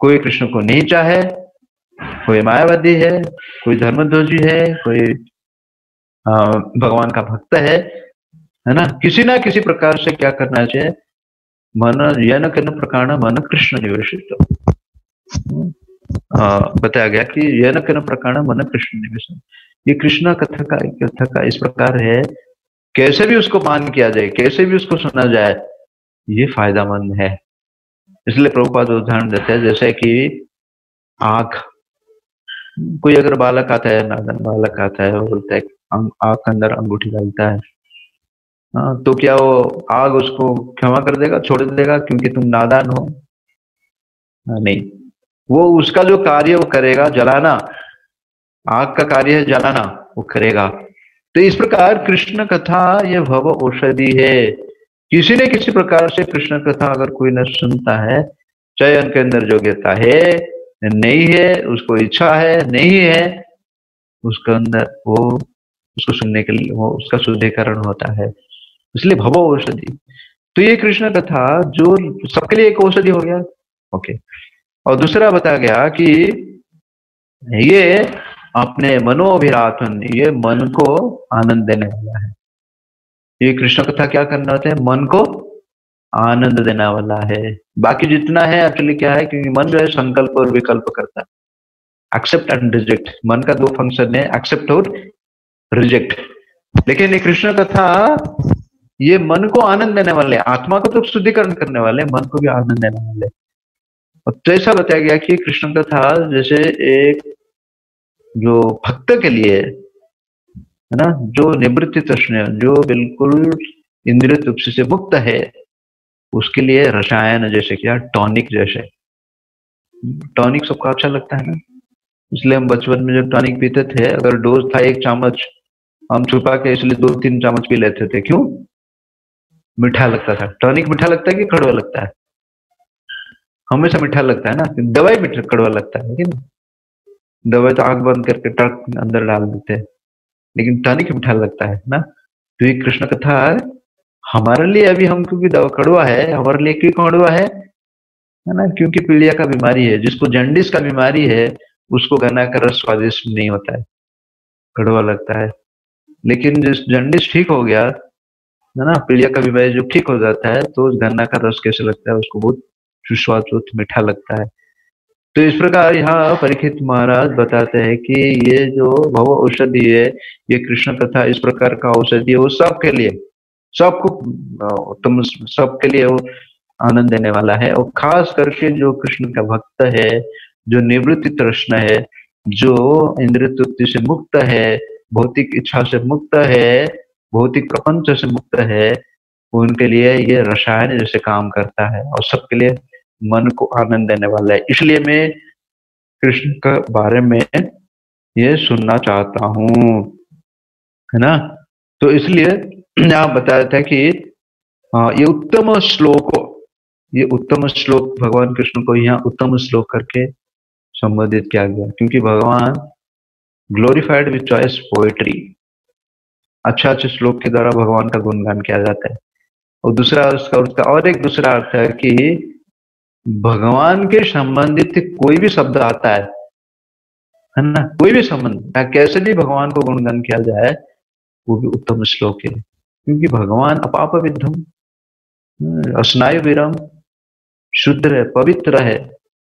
कोई कृष्ण को नहीं चाहे, कोई मायावादी है, कोई धर्मध्वजी है, कोई भगवान का भक्त है है ना? किसी ना किसी प्रकार से क्या करना चाहिए? मन यन किन प्रकार मन कृष्ण निवेशित। बताया गया कि यन किन प्रकार मन कृष्ण निवेश ये कृष्ण कथा का कथा का इस प्रकार है कैसे भी उसको मान किया जाए कैसे भी उसको सुना जाए ये फायदामंद है। इसलिए प्रभुपाद उदाहरण देते हैं जैसे कि आँख कोई अगर बालक आता है नादन बालक आता है और बोलता है आग के अंदर अंगूठी डालता है हाँ तो क्या वो आग उसको क्षमा कर देगा छोड़ देगा क्योंकि तुम नादान हो? हाँ, नहीं। वो उसका जो कार्य वो करेगा, जलाना, आग का कार्य है जलाना, वो करेगा। तो इस प्रकार कृष्ण कथा ये भव औषधि है। किसी न किसी प्रकार से कृष्ण कथा अगर कोई न सुनता है चाहे उनके अंदर योग्यता है, नहीं है, उसको इच्छा है, नहीं है, उसके अंदर वो, उसको सुनने के लिए वो, उसका शुद्धिकरण होता है। इसलिए भव औषधि। तो ये कृष्ण कथा जो सबके लिए एक औषधि हो गया। ओके। और दूसरा बताया गया कि ये अपने मनोभिराथन ये मन को आनंद देने वाला है। ये कृष्ण कथा क्या करना होता है? मन को आनंद देने वाला है। बाकी जितना है एक्चुअली क्या है, क्योंकि मन जो है, संकल्प और विकल्प करता है। एक्सेप्ट एंड रिजेक्ट मन का दो फ़ंक्शन है एक्सेप्ट और रिजेक्ट लेकिन ये कृष्ण कथा, ये मन को आनंद देने वाले, आत्मा को तो शुद्धिकरण करने वाले, मन को भी आनंद देने वाले। और तो ऐसा बताया गया कि कृष्ण कथा जैसे एक जो भक्त के लिए, है ना, जो निवृत्ति तृष्ण, जो बिल्कुल इंद्रिय तुप्स से मुक्त है, उसके लिए रसायन जैसे क्या टॉनिक जैसे। टॉनिक सबको अच्छा लगता है ना। इसलिए हम बचपन में जब टॉनिक पीते थे, अगर डोज था एक चम्मच, हम छुपा के इसलिए दो तीन चम्मच पी लेते थे। क्यों? मीठा लगता था। टॉनिक मीठा लगता है कि कड़वा लगता है? हमेशा मीठा लगता है ना? दवाई मीठा कड़वा लगता है लेकिन दवाई तो आग बंद करके ट्रक अंदर डाल देते हैं, लेकिन टॉनिक मीठा लगता है ना? तो ये कृष्ण कथा हमारे लिए अभी हम क्योंकि दवा कड़वा है, हमारे लिए क्यों कड़वा है? है ना? क्योंकि पीलिया का बीमारी है, जिसको जंडिस का बीमारी है, उसको गन्ना का रस स्वादिष्ट नहीं होता है, कड़वा लगता है। लेकिन जिस जंडिस ठीक हो गया, है ना? पीलिया का बीमारी जब ठीक हो जाता है तो गन्ना का रस कैसे लगता है, उसको बहुत सुस्वाद मीठा लगता है। तो इस प्रकार यहाँ परीक्षित महाराज बताते हैं कि ये जो भव औषधि है, ये कृष्ण कथा, इस प्रकार का औषधि है, वो सबके लिए, सबको तुम सबके लिए वो आनंद देने वाला है। और खास करके जो कृष्ण का भक्त है, जो निवृत्ति तृष्ण है, जो इंद्र तृप्ति से मुक्त है, भौतिक इच्छा से मुक्त है, भौतिक प्रपंच से मुक्त है, उनके लिए ये रसायन जैसे काम करता है और सबके लिए मन को आनंद देने वाला है। इसलिए मैं कृष्ण के बारे में ये सुनना चाहता हूँ, है ना? तो इसलिए यहाँ बताया था कि ये उत्तम श्लोक, ये उत्तम श्लोक भगवान कृष्ण को यहाँ उत्तम श्लोक करके संबोधित किया गया, क्योंकि भगवान ग्लोरिफाइड विथ चॉइस पोएट्री अच्छा अच्छे श्लोक के द्वारा भगवान का गुणगान किया जाता है। और दूसरा, उसका उसका और एक दूसरा अर्थ है कि भगवान के संबंधित कोई भी शब्द आता है है ना? कोई भी संबंध कैसे भी भगवान को गुणगान किया जाए, वो भी उत्तम श्लोक है। क्योंकि भगवान अपाप विद्धम अस्नायु विरम शुद्ध है, पवित्र है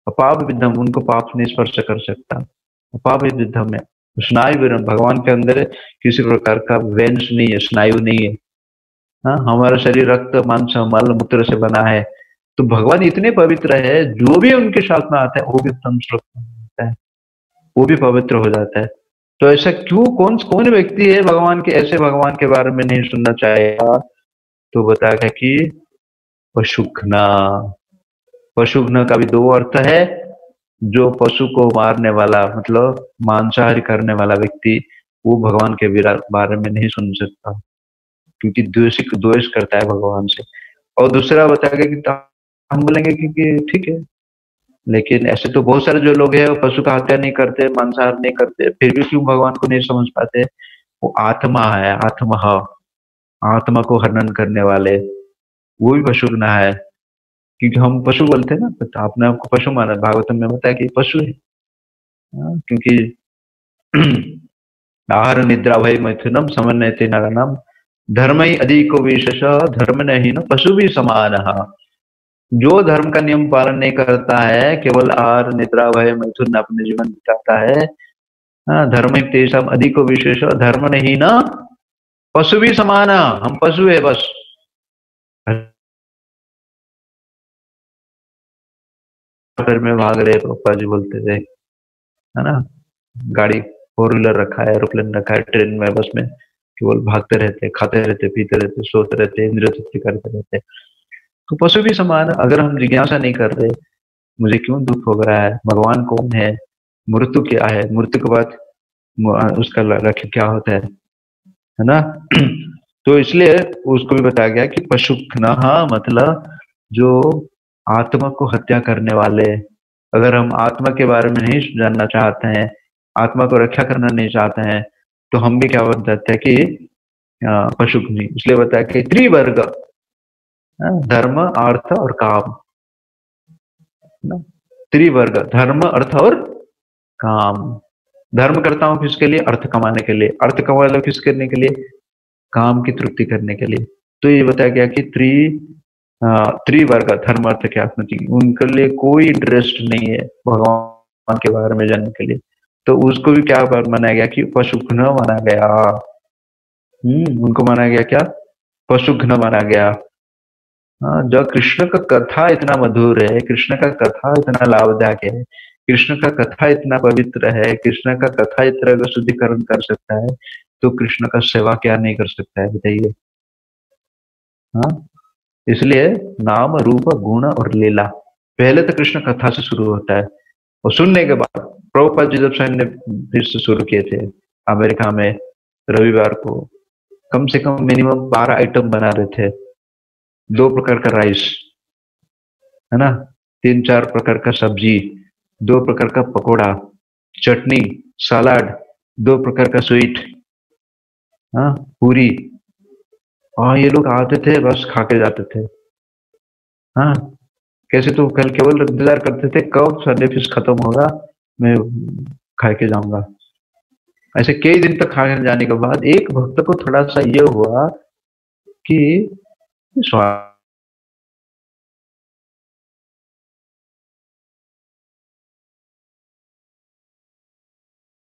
अपाप विद्धम उनको पाप नहीं स्पर्श कर सकता। अपाप विद्धम है स्नायु विरम, भगवान के अंदर किसी प्रकार का वेंस नहीं है, स्नायु नहीं है। हाँ हमारा शरीर रक्त, मांस, मल, मूत्र से बना है। तो भगवान इतने पवित्र है, जो भी उनके साथ में आता है, वो भी उत्तम श्लोक होता है, वो भी पवित्र हो जाता है। तो ऐसा क्यों, कौन कौन व्यक्ति है भगवान के, ऐसे भगवान के बारे में नहीं सुनना चाहेगा? तो बताया कि पशुघ्ना, पशुघ्न का भी दो अर्थ है, जो पशु को मारने वाला मतलब मांसाहारी करने वाला व्यक्ति, वो भगवान के बारे में नहीं सुन सकता, क्योंकि द्वेषिक, द्वेष करता है भगवान से। और दूसरा बताया गया कि हम बोलेंगे कि ठीक है। लेकिन ऐसे तो बहुत सारे जो लोग हैं पशु का हत्या नहीं करते मांसाहार नहीं करते फिर भी क्यों भगवान को नहीं समझ पाते? वो आत्मा है आत्मा। आत्मा को हनन करने वाले वो भी पशु ना है। क्योंकि हम पशु बोलते हैं ना तो आपने आपको पशु माना। भागवतम में बताया कि पशु है। हाँ, क्योंकि आहार निद्रा भय मैथुनम समन्वय नाम धर्म ही अधिक विशेष धर्म नहीं न पशु भी समान जो धर्म का नियम पालन नहीं करता है केवल आर निद्रा भय मैथुन अपने जीवन बिताता है। हाँ, धर्म तेषम अधिक विशेष धर्म नहीं ना पशु भी समान हम पशु है बस। फिर में भाग रहे पापा जी बोलते थे है ना गाड़ी फोर व्हीलर रखा है एरोप्लेन रखा है ट्रेन में बस में केवल भागते रहते खाते रहते पीते रहते सोते रहते इंद्रिय करते रहते। तो पशु भी समान अगर हम जिज्ञासा नहीं कर रहे, मुझे क्यों दुख हो रहा है? भगवान कौन है? मृत्यु क्या है? मृत्यु के बाद उसका लक्ष्य क्या होता है? है ना? तो इसलिए उसको भी बताया गया कि पशु मतलब जो आत्मा को हत्या करने वाले। अगर हम आत्मा के बारे में नहीं जानना चाहते हैं, आत्मा को रक्षा करना नहीं चाहते हैं तो हम भी क्या बताते हैं कि नहीं इसलिए बताया कि त्रिवर्ग। धर्म, अर्थ और काम। त्रिवर्ग, धर्म, अर्थ और काम। धर्म करता हूँ किसके लिए? अर्थ कमाने के लिए। अर्थ कमा लो किस करने के लिए? काम की तृप्ति करने के लिए। तो ये बताया गया कि त्रि त्रिवर्ग, धर्म, अर्थ के आत्मति उनके लिए कोई इंटरेस्ट नहीं है भगवान के बारे में जानने के लिए। तो उसको भी क्या माना गया कि पशुघ्न माना गया। हम्म उनको माना गया क्या? पशुघ्न माना गया। जो कृष्ण का कथा इतना मधुर है, कृष्ण का कथा इतना लाभदायक है, कृष्ण का कथा इतना पवित्र है, कृष्ण का कथा इतना शुद्धिकरण कर सकता है तो कृष्ण का सेवा क्या नहीं कर सकता है, बताइए। हाँ इसलिए नाम रूप, गुण और लीला, पहले तो कृष्ण कथा से शुरू होता है, और सुनने के बाद, प्रभुपाद जी जब सैन्य फिर से शुरू किए थे, अमेरिका में, रविवार को, कम से कम मिनिमम बारह आइटम बना रहे थे दो प्रकार का राइस, है ना? तीन चार प्रकार का सब्ज़ी, दो प्रकार का पकोड़ा, चटनी, सलाद, दो प्रकार का स्वीट हाँ? पूरी। और ये लोग आते थे, बस खा के जाते थे। हाँ? कैसे तो कल केवल इंतज़ार करते थे, कब संडे फ़िश खत्म होगा, मैं खा के जाऊँगा। ऐसे कई दिन तक खाने जाने के बाद एक भक्त को थोड़ा सा ये हुआ कि स्वाद